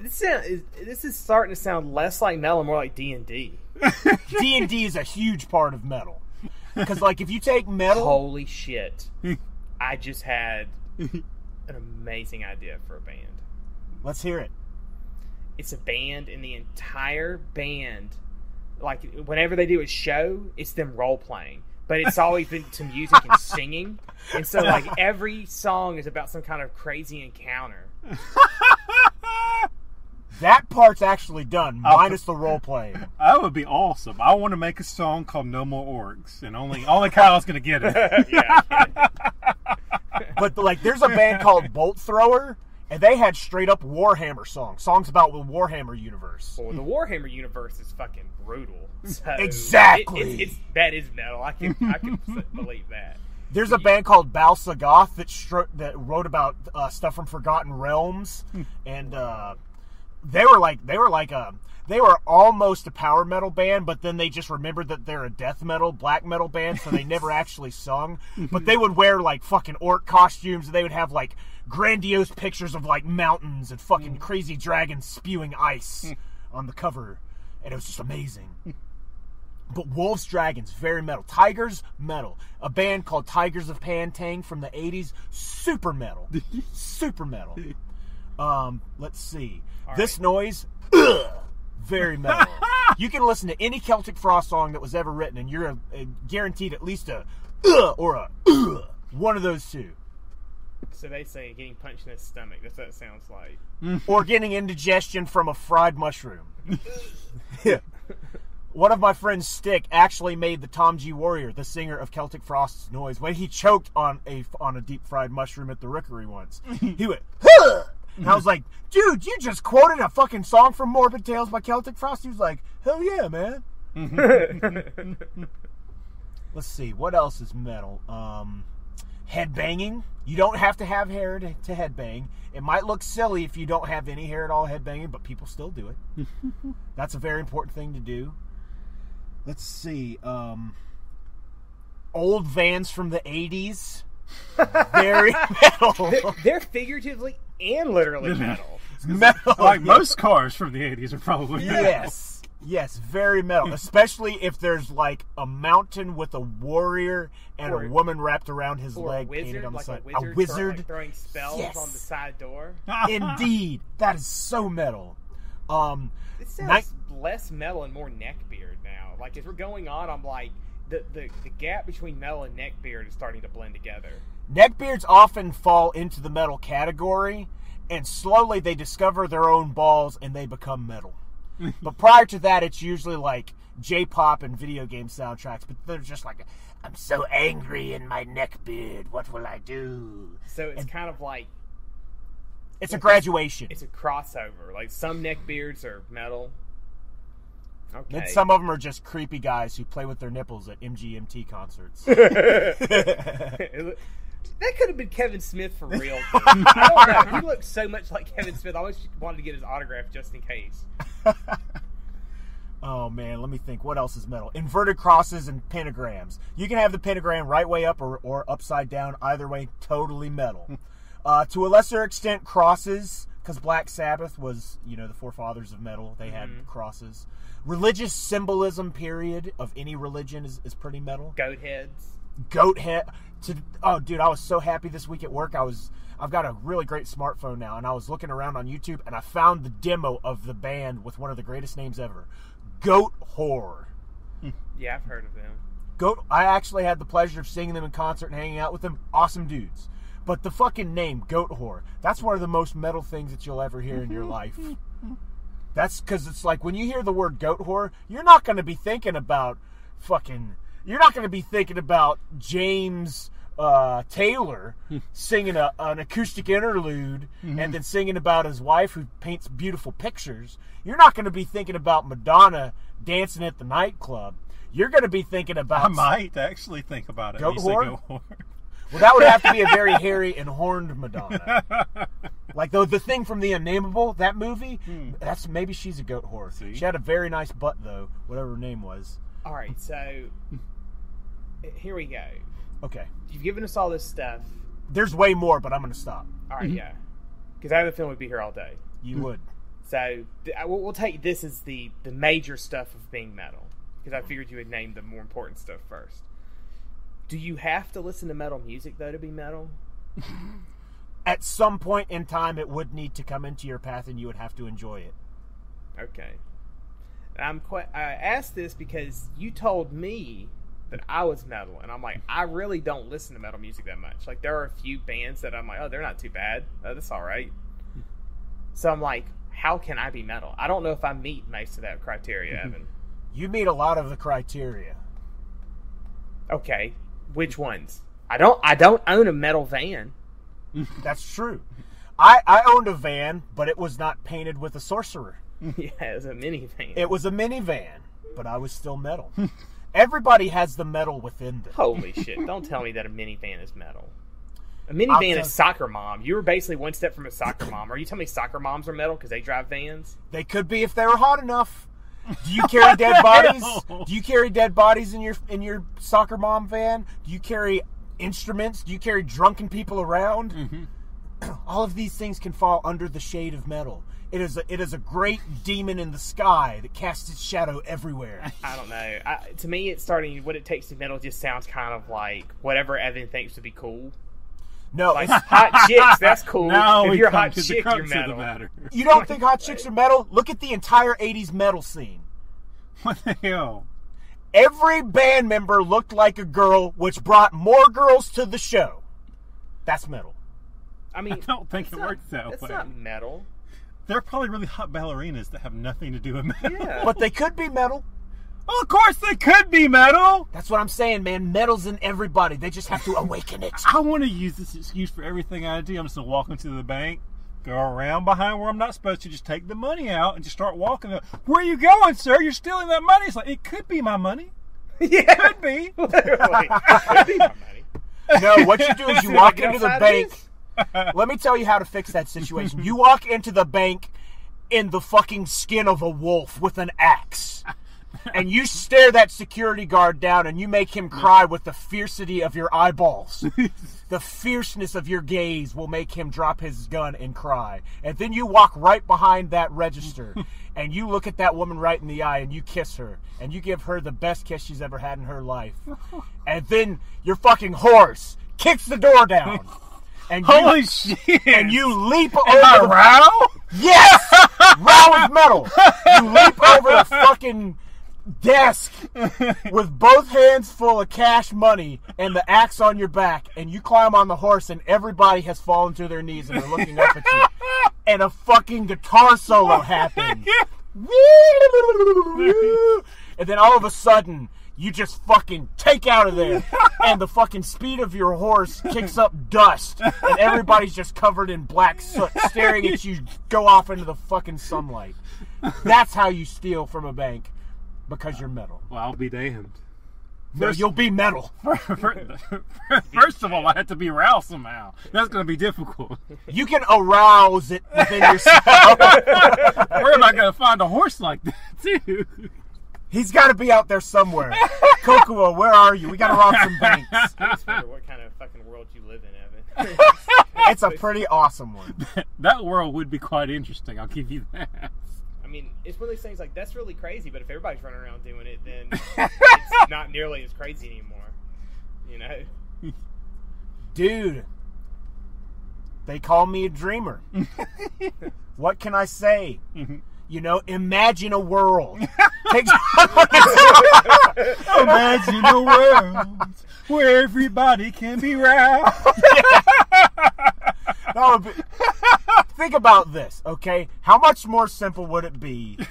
This is, this is starting to sound less like metal more like D and D. [LAUGHS] D and D is a huge part of metal. Because like if you take metal, Holy shit! [LAUGHS] I just had an amazing idea for a band. let's hear it. It's a band, and the entire band, like whenever they do a show, it's them role playing. But it's always been to music and singing, and so like [LAUGHS] every song is about some kind of crazy encounter. [LAUGHS] That part's actually done, minus the role playing. [LAUGHS] That would be awesome. I want to make a song called "No More Orcs," and only only Kyle's gonna get it. yeah, But like, there's a band called Bolt Thrower, and they had straight up Warhammer songs, songs about the Warhammer universe. well, the Warhammer universe is fucking brutal. [LAUGHS] So Exactly. it- it's, it's, that is metal. I can I can [LAUGHS] believe that. There's a band called Bal Sagoth that stro- that wrote about uh, stuff from Forgotten Realms, hmm. and uh, they were like they were like a they were almost a power metal band, but then they just remembered that they're a death metal, black metal band, so they never [LAUGHS] actually sung. But they hmm. would wear like fucking orc costumes, and they would have like grandiose pictures of like mountains and fucking hmm. crazy dragons spewing ice on the cover, and it was just amazing. But Wolves Dragons, very metal. Tigers, metal. A band called Tygers of Pan Tang from the 80s, super metal. [LAUGHS] super metal. Um, let's see. this noise, ugh, [COUGHS] very metal. [LAUGHS] you can listen to any Celtic Frost song that was ever written, and you're uh guaranteed at least a ugh [COUGHS] or a ugh, [COUGHS] one of those two. So they say getting punched in the stomach. That's what it sounds like. or getting indigestion from a fried mushroom. [LAUGHS] yeah. One of my friends, Stick, actually made the Tom G. Warrior, the singer of Celtic Frost's noise, when he choked on a on a deep fried mushroom at the Rookery once. [LAUGHS] He went, huh! and I was like, dude, you just quoted a fucking song from Morbid Tales by Celtic Frost. He was like, hell yeah, man. [LAUGHS] Let's see, what else is metal? Um, headbanging. You don't have to have hair to, to headbang. It might look silly if you don't have any hair at all headbanging, but people still do it. [LAUGHS] That's a very important thing to do. Let's see. Um, old vans from the 80s. [LAUGHS] Very metal. They're, they're figuratively and literally [LAUGHS] metal. metal. like most cars from the '80s are probably. Yes. Yes, very metal. [LAUGHS] Especially if there's like a mountain with a warrior and Or- a woman wrapped around his Or a leg painted on the like side. a wizard, throw- like throwing spells Yes. on the side door. Indeed. That is so metal. Um It sounds Ni- less metal and more neckbeard now. Like as we're going on, I'm like the, the the gap between metal and neckbeard is starting to blend together. neckbeards often fall into the metal category and slowly they discover their own balls and they become metal. [LAUGHS] but prior to that it's usually like J-pop and video game soundtracks, but they're just like I'm so angry in my neckbeard. What will I do? So it's kind of like It's a graduation. it's a crossover. Like some neckbeards are metal. Okay. And some of them are just creepy guys who play with their nipples at MGMT concerts. [LAUGHS] [LAUGHS] that could have been Kevin Smith for real. dude. [LAUGHS] I don't know. He looks so much like Kevin Smith. I always wanted to get his autograph just in case. oh man, let me think. What else is metal? Inverted crosses and pentagrams. You can have the pentagram right way up or, or upside down. Either way, totally metal. uh, to a lesser extent, crosses, because Black Sabbath was, you know, the forefathers of metal. They had mm-hmm. crosses. Religious symbolism, period, of any religion is, is pretty metal. Goat heads. goat head to oh dude i was so happy this week at work i was i've got a really great smartphone now and i was looking around on youtube and i found the demo of the band with one of the greatest names ever Goatwhore. [LAUGHS] Yeah, I've heard of them. goat i actually had the pleasure of seeing them in concert and hanging out with them awesome dudes but the fucking name goat whore that's one of the most metal things that you'll ever hear in your [LAUGHS] life that's because it's like when you hear the word goat whore you're not going to be thinking about fucking you're not going to be thinking about james uh, taylor [LAUGHS] singing a, an acoustic interlude and then singing about his wife who paints beautiful pictures you're not going to be thinking about madonna dancing at the nightclub you're going to be thinking about. I might actually think about it. Goat when you say whore? goat whore. Well, that would have to be a very hairy and horned Madonna. like the the thing from the Unnameable, that movie. Hmm. That's maybe she's a goat whore. See? She had a very nice butt though, whatever her name was. All right, so here we go. Okay, You've given us all this stuff. there's way more, but I'm going to stop. All right, mm-hmm. yeah. Because I have a feeling we'd be here all day. You would. So th- I- we'll, we'll take this as the the major stuff of being metal because I figured you would name the more important stuff first. Do you have to listen to metal music though to be metal? [LAUGHS] At some point in time, it would need to come into your path, and you would have to enjoy it. Okay. I'm quite. I asked this because you told me that I was metal, and I'm like, I really don't listen to metal music that much. Like, there are a few bands that I'm like, oh, they're not too bad. Oh, that's all right. [LAUGHS] So I'm like, how can I be metal? I don't know if I meet most of that criteria, [LAUGHS] Evan. You meet a lot of the criteria. Okay, which ones? I don't. I don't own a metal van. That's true. I, I owned a van, but it was not painted with a sorcerer. [LAUGHS] yeah, it's a minivan. It was a minivan, but I was still metal. Everybody has the metal within them. Holy shit! Don't tell me that a minivan is metal. A minivan is soccer mom. You were basically one step from a soccer mom. Are you telling me soccer moms are metal because they drive vans? They could be if they were hot enough. Do you carry [LAUGHS] dead bodies? Do you carry dead bodies in your in your soccer mom van? Do you carry instruments? Do you carry drunken people around? Mm-hmm. [CLEARS THROAT] All of these things can fall under the shade of metal. It is a, it is a great demon in the sky that casts its shadow everywhere. [LAUGHS] I don't know. I, to me, it's starting. What it takes to metal just sounds kind of like whatever Evan thinks would be cool. No, Like it's- hot chicks, that's [LAUGHS] cool. Now if you're a hot to chick, you're of the metal. matter. you don't think hot chicks are metal? Look at the entire '80s metal scene. What the hell? Every band member looked like a girl, which brought more girls to the show. That's metal. I mean, I don't think it not- works that That's way. not metal. They're probably really hot ballerinas that have nothing to do with metal. Yeah. But they could be metal. Well, of course they could be metal. That's what I'm saying, man. Metal's in everybody. They just have to awaken it. I want to use this excuse for everything I do. I'm just gonna walk into the bank, go around behind where I'm not supposed to, just take the money out and just start walking. Where are you going, sir? You're stealing that money. It's like it could be my money. [LAUGHS] yeah. Could be. [LAUGHS] Literally. Could be my money. No, what you do is [LAUGHS] you walk into the bank. Let me tell you how to fix that situation. You walk into the bank in the fucking skin of a wolf with an axe. And you stare that security guard down and you make him cry with the fiercity of your eyeballs. [LAUGHS] the fierceness of your gaze will make him drop his gun and cry. And then you walk right behind that register [LAUGHS] and you look at that woman right in the eye and you kiss her and you give her the best kiss she's ever had in her life. [LAUGHS] And then your fucking horse kicks the door down. And you, Holy shit! and you leap Am I over the row? Yes! Row is metal. You leap over the fucking desk with both hands full of cash money and the axe on your back, and you climb on the horse, and everybody has fallen to their knees and they're looking up at you. [LAUGHS] And a fucking guitar solo [LAUGHS] happens. [LAUGHS] and then all of a sudden, you just fucking take out of there, and the fucking speed of your horse kicks up dust, and everybody's just covered in black soot, staring at you go off into the fucking sunlight. That's how you steal from a bank, because you're metal. Well, I'll be damned. No, you'll be metal. [LAUGHS] [LAUGHS] First of all, I have to be roused somehow. That's going to be difficult. You can arouse it within yourself. [LAUGHS] Where am I going to find a horse like that, too? He's got to be out there somewhere. Kokoa, where are you? We got to rob some banks. I just wonder what kind of fucking world you live in, Evan. It's a pretty awesome one. That world would be quite interesting. I'll give you that. I mean, it's one of those things like that's really crazy, but if everybody's running around doing it, then [LAUGHS] it's not nearly as crazy anymore. You know? Dude, they call me a dreamer. [LAUGHS] what can I say? Mm-hmm. You know, imagine a world. [LAUGHS] Imagine a world where everybody can be round. would but think about this, okay? How much more simple would it be? [LAUGHS]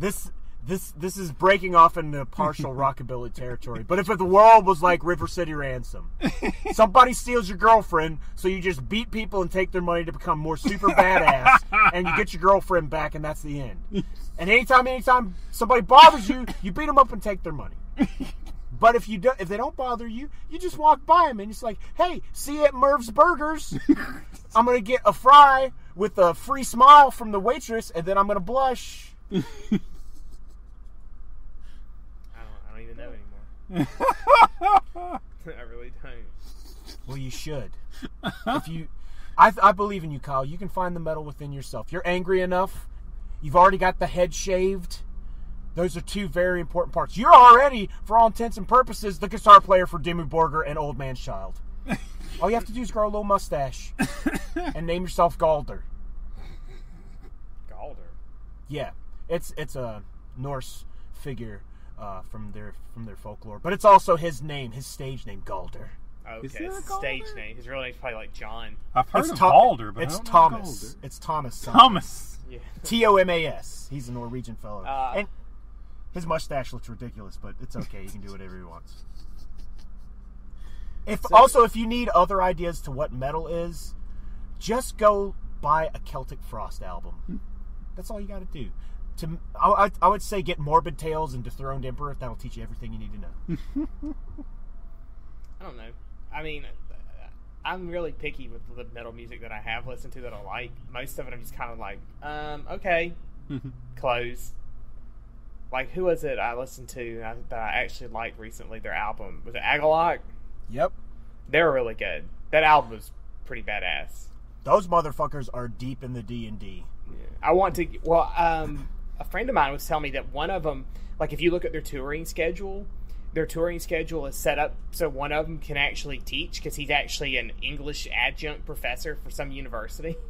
This this this is breaking off into partial [LAUGHS] rockabilly territory. But if the world was like River City Ransom, [LAUGHS] somebody steals your girlfriend, so you just beat people and take their money to become more super badass, and you get your girlfriend back, and that's the end. And anytime, anytime somebody bothers you, you beat them up and take their money. But if you do, if they don't bother you, you just walk by them and it's like, "Hey, see you at Merv's Burgers. I'm gonna get a fry with a free smile from the waitress, and then I'm gonna blush." [LAUGHS] I don't, I don't even know anymore. [LAUGHS] I really don't. Well, you should. if you, I, I believe in you, Kyle. You can find the metal within yourself. You're angry enough. You've already got the head shaved. Those are two very important parts. You're already, for all intents and purposes, the guitar player for Dimmu Borgir and Old Man's Child. [LAUGHS] all you have to do is grow a little mustache [LAUGHS] and name yourself Galder. Galder. Yeah, it's it's a Norse figure uh, from their from their folklore, but it's also his name, his stage name, Galder. Okay, there a it's his stage name. His real name's probably like John. I've heard it's of Tom- Balder, but I it's don't know Thomas. Galder. It's Thomas. something. Thomas. [LAUGHS] T O M A S. He's a Norwegian fellow, Uh, and his mustache looks ridiculous, but it's okay. He can do whatever he wants. If So- also if you need other ideas to what metal is, just go buy a Celtic Frost album. That's all you got to do. To I, I, I would say get Morbid Tales and Dethroned Emperor. That'll teach you everything you need to know. [LAUGHS] I don't know. I mean, I'm really picky with the metal music that I have listened to that I like. Most of it, I'm just kind of like, um, okay, close. Like, who was it I listened to that I actually liked recently? Their album was it Agalloch? Yep. They're really good. That album was pretty badass. Those motherfuckers are deep in the D and D. I want to. Well, um, a friend of mine was telling me that one of them, like if you look at their touring schedule, their touring schedule is set up so one of them can actually teach because he's actually an English adjunct professor for some university. [LAUGHS]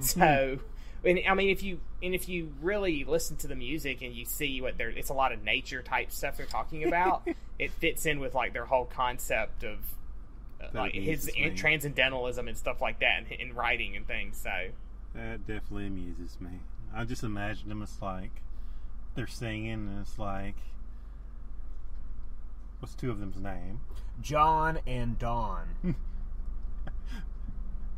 So, and I mean, if you and if you really listen to the music and you see what they're, it's a lot of nature type stuff they're talking about. [LAUGHS] it fits in with like their whole concept of. uh, Like his amuses transcendentalism and stuff like that, in, in writing and things. So, That definitely amuses me. I just imagine them as like they're singing, and it's like, what's two of them's name? John and Don. [LAUGHS]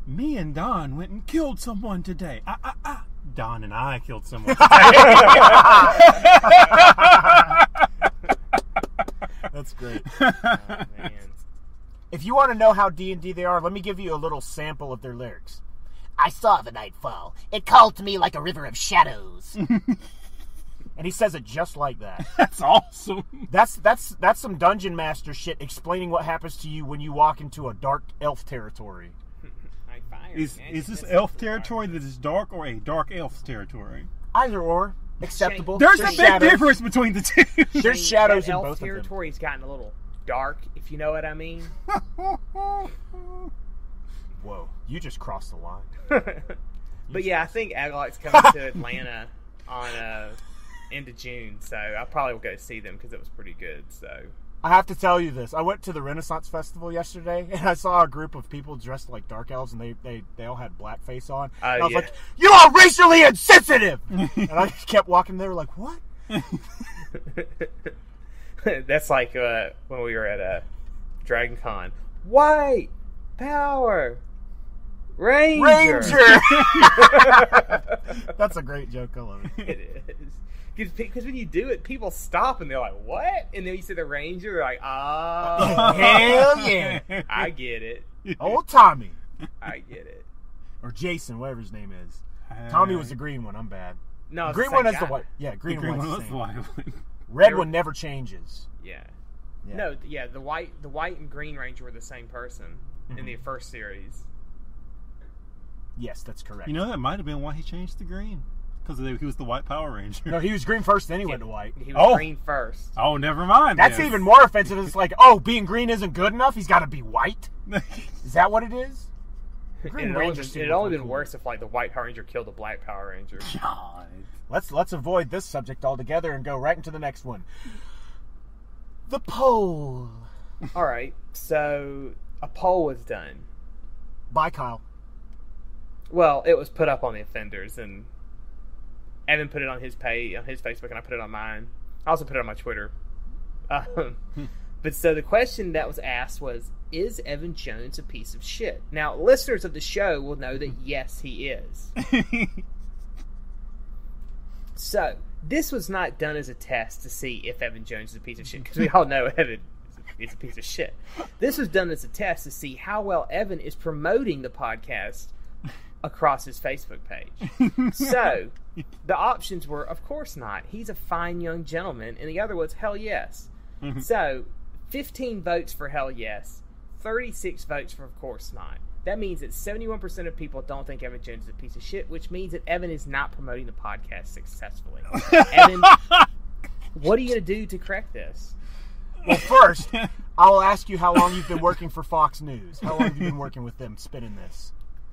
Me and Don went and killed someone today. Ah, ah, ah. Don and I killed someone. [LAUGHS] [LAUGHS] That's great. [LAUGHS] oh, man. If you want to know how D and D they are, let me give you a little sample of their lyrics. I saw the night fall. It called to me like a river of shadows. And he says it just like that. That's awesome. That's that's that's some dungeon master shit explaining what happens to you when you walk into a dark elf territory. I fired. Is is this elf territory that is dark or a dark elf territory? Either or, acceptable. There's a big shadows. difference between the two. There's shadows that in elf both of them. gotten a little dark, if you know what I mean. [LAUGHS] Whoa, you just crossed the line. [LAUGHS] but yeah, I think Agalloch's coming to Atlanta [LAUGHS] on uh, end of June, so I probably will go see them because it was pretty good. So I have to tell you this. I went to the Renaissance Festival yesterday, and I saw a group of people dressed like dark elves, and they they, they all had blackface on. And I was yeah. like, "You are racially insensitive!" and I just kept walking. They were like, "What?" [LAUGHS] that's like uh, when we were at uh, Dragon Con. White power ranger. Ranger. [LAUGHS] That's a great joke. I love it. it is. Because when you do it, people stop and they're like, "What?" And then you see the ranger, they're like, "Ah, [LAUGHS] Hell yeah, [LAUGHS] I get it, old Tommy I get it." or Jason, whatever his name is. Tommy was the green one. I'm bad. No, it's green one same is the white. Yeah, The green, green one white's was the the white one. Red They're- one never changes. Yeah. Yeah. No, yeah, the white, the white and green ranger were the same person in the first series. Yes, that's correct. You know that might have been why he changed to green because he was the White Power Ranger. no, he was green first, then he went to white. He was Oh. green first. Oh, never mind. That's then. even more offensive. It's like, oh, being green isn't good enough. He's got to be white. [LAUGHS] Is that what it is? Green It'd only, Ranger been, seemed it'd only really been cool. worse if like the white Power Ranger killed the black Power Ranger. [LAUGHS] God. Let's let's avoid this subject altogether and go right into the next one. The poll All right, so a poll was done. by Kyle. Well, it was put up on the offenders, and Evan put it on his page on his Facebook, and I put it on mine. I also put it on my Twitter. Um, but so the question that was asked was, "Is Evan Jones a piece of shit?" Now, listeners of the show will know that yes, he is. [LAUGHS] So this was not done as a test to see if Evan Jones is a piece of shit because we all know Evan is a piece of shit. This was done as a test to see how well Evan is promoting the podcast across his Facebook page. [LAUGHS] so [LAUGHS] the options were, of course not. He's a fine young gentleman, and the other was hell yes. Mm-hmm. So 15 votes for hell yes, 36 votes for of course not. That means that 71% of people don't think Evan Jones is a piece of shit, which means that Evan is not promoting the podcast successfully. [LAUGHS] Evan, what are you going to do to correct this? Well, first, I will ask you how long you've been working for Fox News. How long have you been working with them spinning this?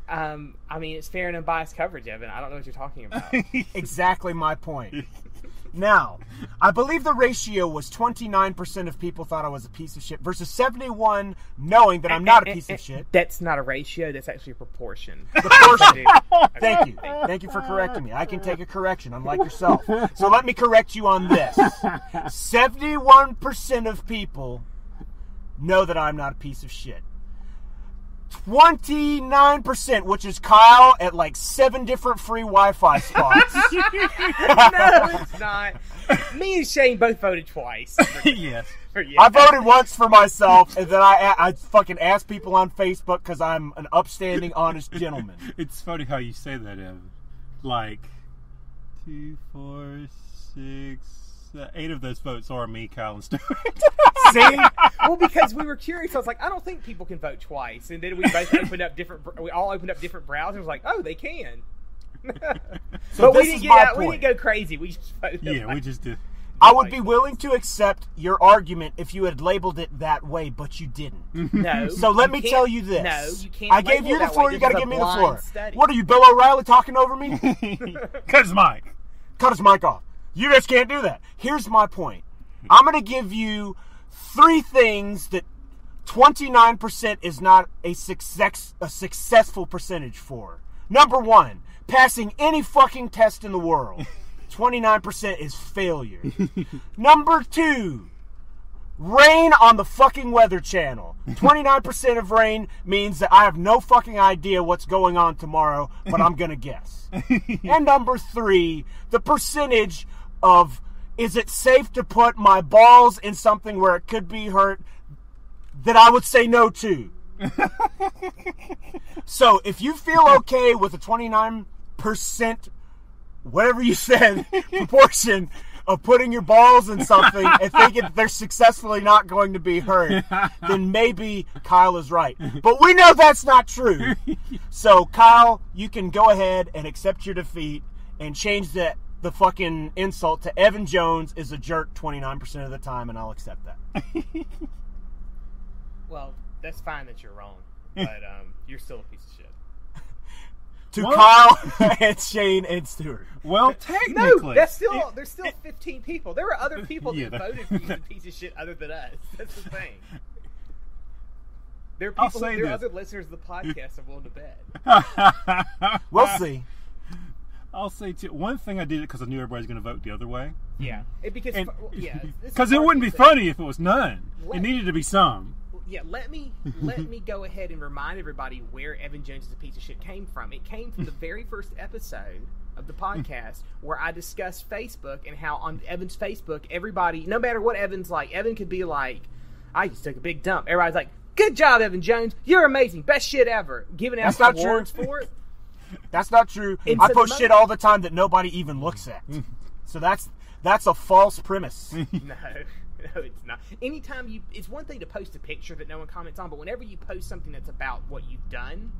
Um, I mean, it's fair and unbiased coverage, Evan. I don't know what you're talking about. [LAUGHS] Exactly my point. Now, I believe the ratio was 29% of people thought I was a piece of shit versus 71 knowing that I'm not a piece of shit. That's not a ratio. That's actually a proportion. Proportion. [LAUGHS] Thank you. Thank you for correcting me. I can take a correction, unlike yourself. So let me correct you on this [LAUGHS] 71% of people know that I'm not a piece of shit. 29%, which is Kyle at like seven different free Wi Fi spots. [LAUGHS] no, it's not. Me and Shane both voted twice. For, [LAUGHS] yes. for yes. I voted once for myself, and then I, I fucking asked people on Facebook because I'm an upstanding, honest gentleman. [LAUGHS] It's funny how you say that, Evan. Like, two, four, six, eight of those votes are me, Kyle, and Stuart. [LAUGHS] See? [LAUGHS] well, because we were curious, I was like, I don't think people can vote twice, and then we both opened up different. We all opened up different browsers. Like, oh, they can. [LAUGHS] So but we didn't is get my out. We didn't go crazy. We just voted. yeah, we just did. I would be willing to accept your argument if you had labeled it that way, but you didn't. no. So let me tell you this. No, you can't. I gave you the floor. You got to give me the floor. study. What are you, Bill O'Reilly, talking over me? Cut his mic. Cut his mic off. You guys can't do that. Here's my point. I'm going to give you three things that 29% is not a success a successful percentage for. Number 1, passing any fucking test in the world. [LAUGHS] 29% is failure. [LAUGHS] Number 2, rain on the fucking weather channel. [LAUGHS] 29% of rain means that I have no fucking idea what's going on tomorrow, but I'm going to guess. and number 3, the percentage of is it safe to put my balls in something where it could be hurt that I would say no to. [LAUGHS] so if you feel okay with a 29% whatever you said [LAUGHS] proportion of putting your balls in something and thinking they're successfully not going to be hurt, [LAUGHS] then maybe Kyle is right. But we know that's not true. So Kyle, you can go ahead and accept your defeat and change the the fucking insult to Evan Jones is a jerk 29% of the time and I'll accept that. [LAUGHS] Well, that's fine that you're wrong, but um, you're still a piece of shit. [LAUGHS] To What? Kyle [LAUGHS] and Shane and Stewart. Well, No, technically, that's still there's still 15 people. There were other people Yeah, that that- voted for you, a piece of shit, other than us. That's the thing. There are I'll people, say there are other listeners of the podcast I'm willing to bet. We'll see. I'll say too. One thing I did it because I knew everybody's going to vote the other way. Yeah, it, because And- yeah, Because it wouldn't be the thing. funny if it was none. Let- It needed to be some. Yeah, let me let me go ahead and remind everybody where Evan Jones is a piece of shit came from. It came from the very first episode of the podcast where I discussed Facebook and how on Evan's Facebook, everybody, no matter what Evan's like, Evan could be like, "I just took a big dump." Everybody's like, "Good job, Evan Jones! You're amazing, best shit ever!" Giving out That's not true. awards for it. [LAUGHS] That's not true. And I so post shit all the time that nobody even looks at. Hmm. so that's that's a false premise. [LAUGHS] No, [LAUGHS] no, it's not. Anytime you, it's one thing to post a picture that no one comments on, but whenever you post something that's about what you've done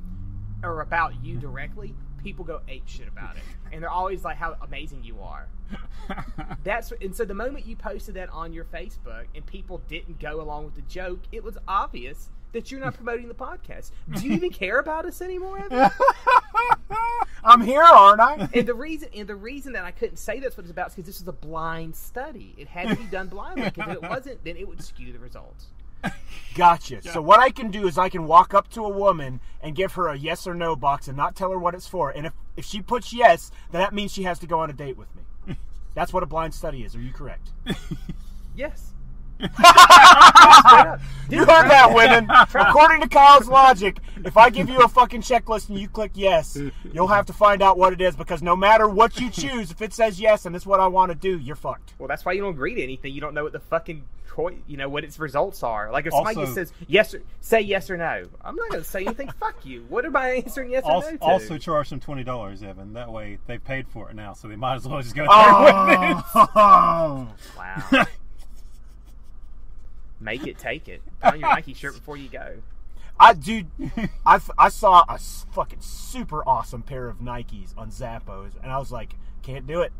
or about you hmm. directly, people go ape shit about it, [LAUGHS] and they're always like how amazing you are. That's and so the moment you posted that on your Facebook and people didn't go along with the joke, it was obvious that you're not [LAUGHS] promoting the podcast. Do you even care about us anymore? Evan? [LAUGHS] I'm here, aren't I? And the reason and the reason that I couldn't say that's what it's about is because this is a blind study. It had to be done blindly because if it wasn't, then it would skew the results. Gotcha. So what I can do is I can walk up to a woman and give her a yes or no box and not tell her what it's for. And if if she puts yes, then that means she has to go on a date with me. [LAUGHS] That's what a blind study is. Are you correct? Yes. [LAUGHS] You heard that, women. According to Kyle's logic, if I give you a fucking checklist and you click yes, you'll have to find out what it is because no matter what you choose, if it says yes and is what I want to do, you're fucked. Well, that's why you don't agree to anything. You don't know what the fucking you know what its results are. Like if somebody Also- just says yes, or, say yes or no. I'm not going to say anything. [LAUGHS] Fuck you. What am I answering yes or Also, no to? also charge them twenty dollars, Evan. That way they paid for it now, so they might as well just go oh. through with it. Oh, [LAUGHS] wow. Make it, take it. Put on your Nike shirt [LAUGHS] before you go. I dude, I saw a fucking super awesome pair of Nikes on Zappos, and I was like, can't do it,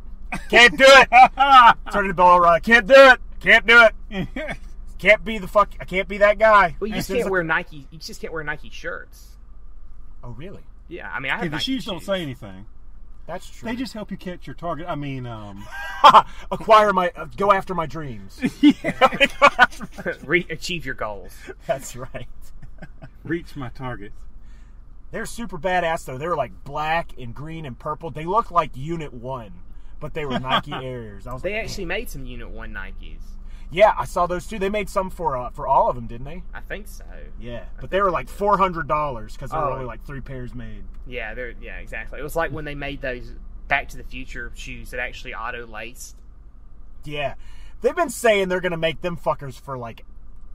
can't do it. [LAUGHS] Turning to Bill O'Reilly, can't do it, can't do it, can't be the fuck, I can't be that guy. Well, you And just as soon as can't I- wear Nike. You just can't wear Nike shirts. Oh really? Yeah, I mean, I have Hey, the Nike shoes don't say anything. That's true. They just help you catch your target. I mean, um, [LAUGHS] acquire my, uh, go after my dreams. [LAUGHS] [LAUGHS] Re- achieve your goals. That's right. reach my target. They're super badass though. They were like black and green and purple. They looked like Unit One, but they were Nike Airs. I was They like, actually made some Unit One Nikes. Yeah, I saw those too. They made some for uh, for all of them, didn't they? I think so. Yeah, but they were like four hundred dollars because there were Oh. only like three pairs made. Yeah, they're yeah, exactly. It was like when they made those Back to the Future shoes that actually auto laced. Yeah, they've been saying they're gonna make them fuckers for like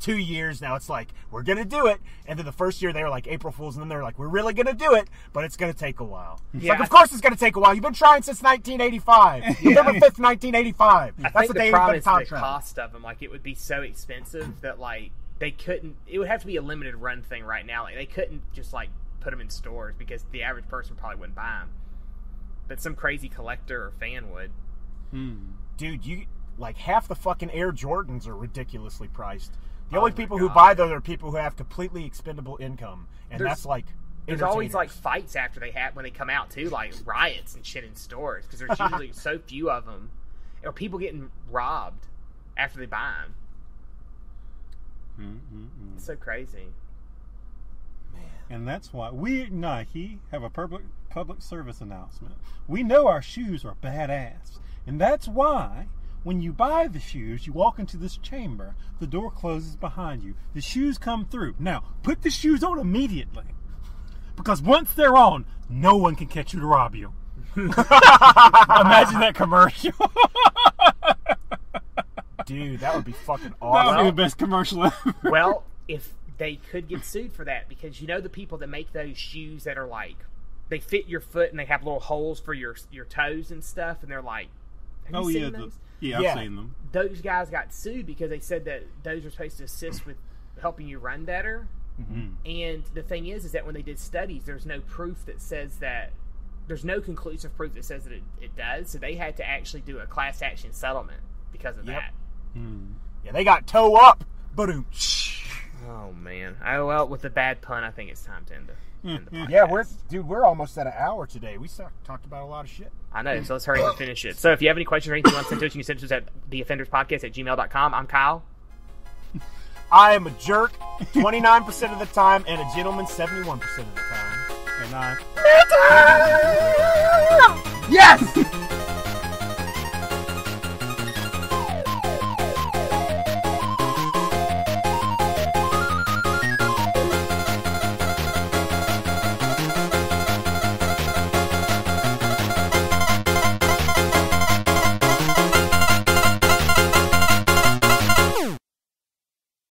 two years now. It's like we're gonna do it, and then the first year they were like April Fools, and then they're like we're really gonna do it, but it's gonna take a while. It's Yeah, like of course it's gonna take a while. You've been trying since 1985, [LAUGHS] November 5th, 1985. I That's think the the date of problem the is the cost of them. Like it would be so expensive that like they couldn't. It would have to be a limited run thing right now. Like they couldn't just like put them in stores because the average person probably wouldn't buy them. But some crazy collector or fan would. Hmm. dude, you like half the fucking Air Jordans are ridiculously priced. The Oh only my people who God. buy those are people who have completely expendable income, and There's- that's like There's always like fights after they have when they come out too, like riots and shit in stores because there's usually [LAUGHS] so few of them, or people getting robbed after they buy them. Mm-mm-mm. It's so crazy. Man. And that's why we at Nike have a public public service announcement. We know our shoes are badass, and that's why when you buy the shoes, you walk into this chamber. The door closes behind you. The shoes come through. Now, put the shoes on immediately, because once they're on, no one can catch you to rob you. [LAUGHS] Imagine that commercial. [LAUGHS] dude, that would be fucking awesome. that would awesome. be the best commercial ever. well, if they could get sued for that, because you know the people that make those shoes that are like they fit your foot and they have little holes for your your toes and stuff, and they're like, have oh you yeah, seen the, those? Yeah, I've Yeah. seen them. Those guys got sued because they said that those are supposed to assist with helping you run better. Mm-hmm. And the thing is, is that when they did studies, there's no proof that says that. There's no conclusive proof that says that it, it does. So they had to actually do a class action settlement because of Yep. that. Hmm. Yeah, they got toe up. Boom. Oh man. Oh well, with the bad pun, I think it's time to end the, end the podcast. Mm-hmm. Yeah, we're dude, we're almost at an hour today. We suck, talked about a lot of shit. I know, so let's hurry up and finish it. So if you have any questions or anything you want to send to us, you can send to us at theoffenderspodcast at gmail.com. I'm Kyle. I am a jerk 29% of the time and a gentleman 71% of the time. And I Yes!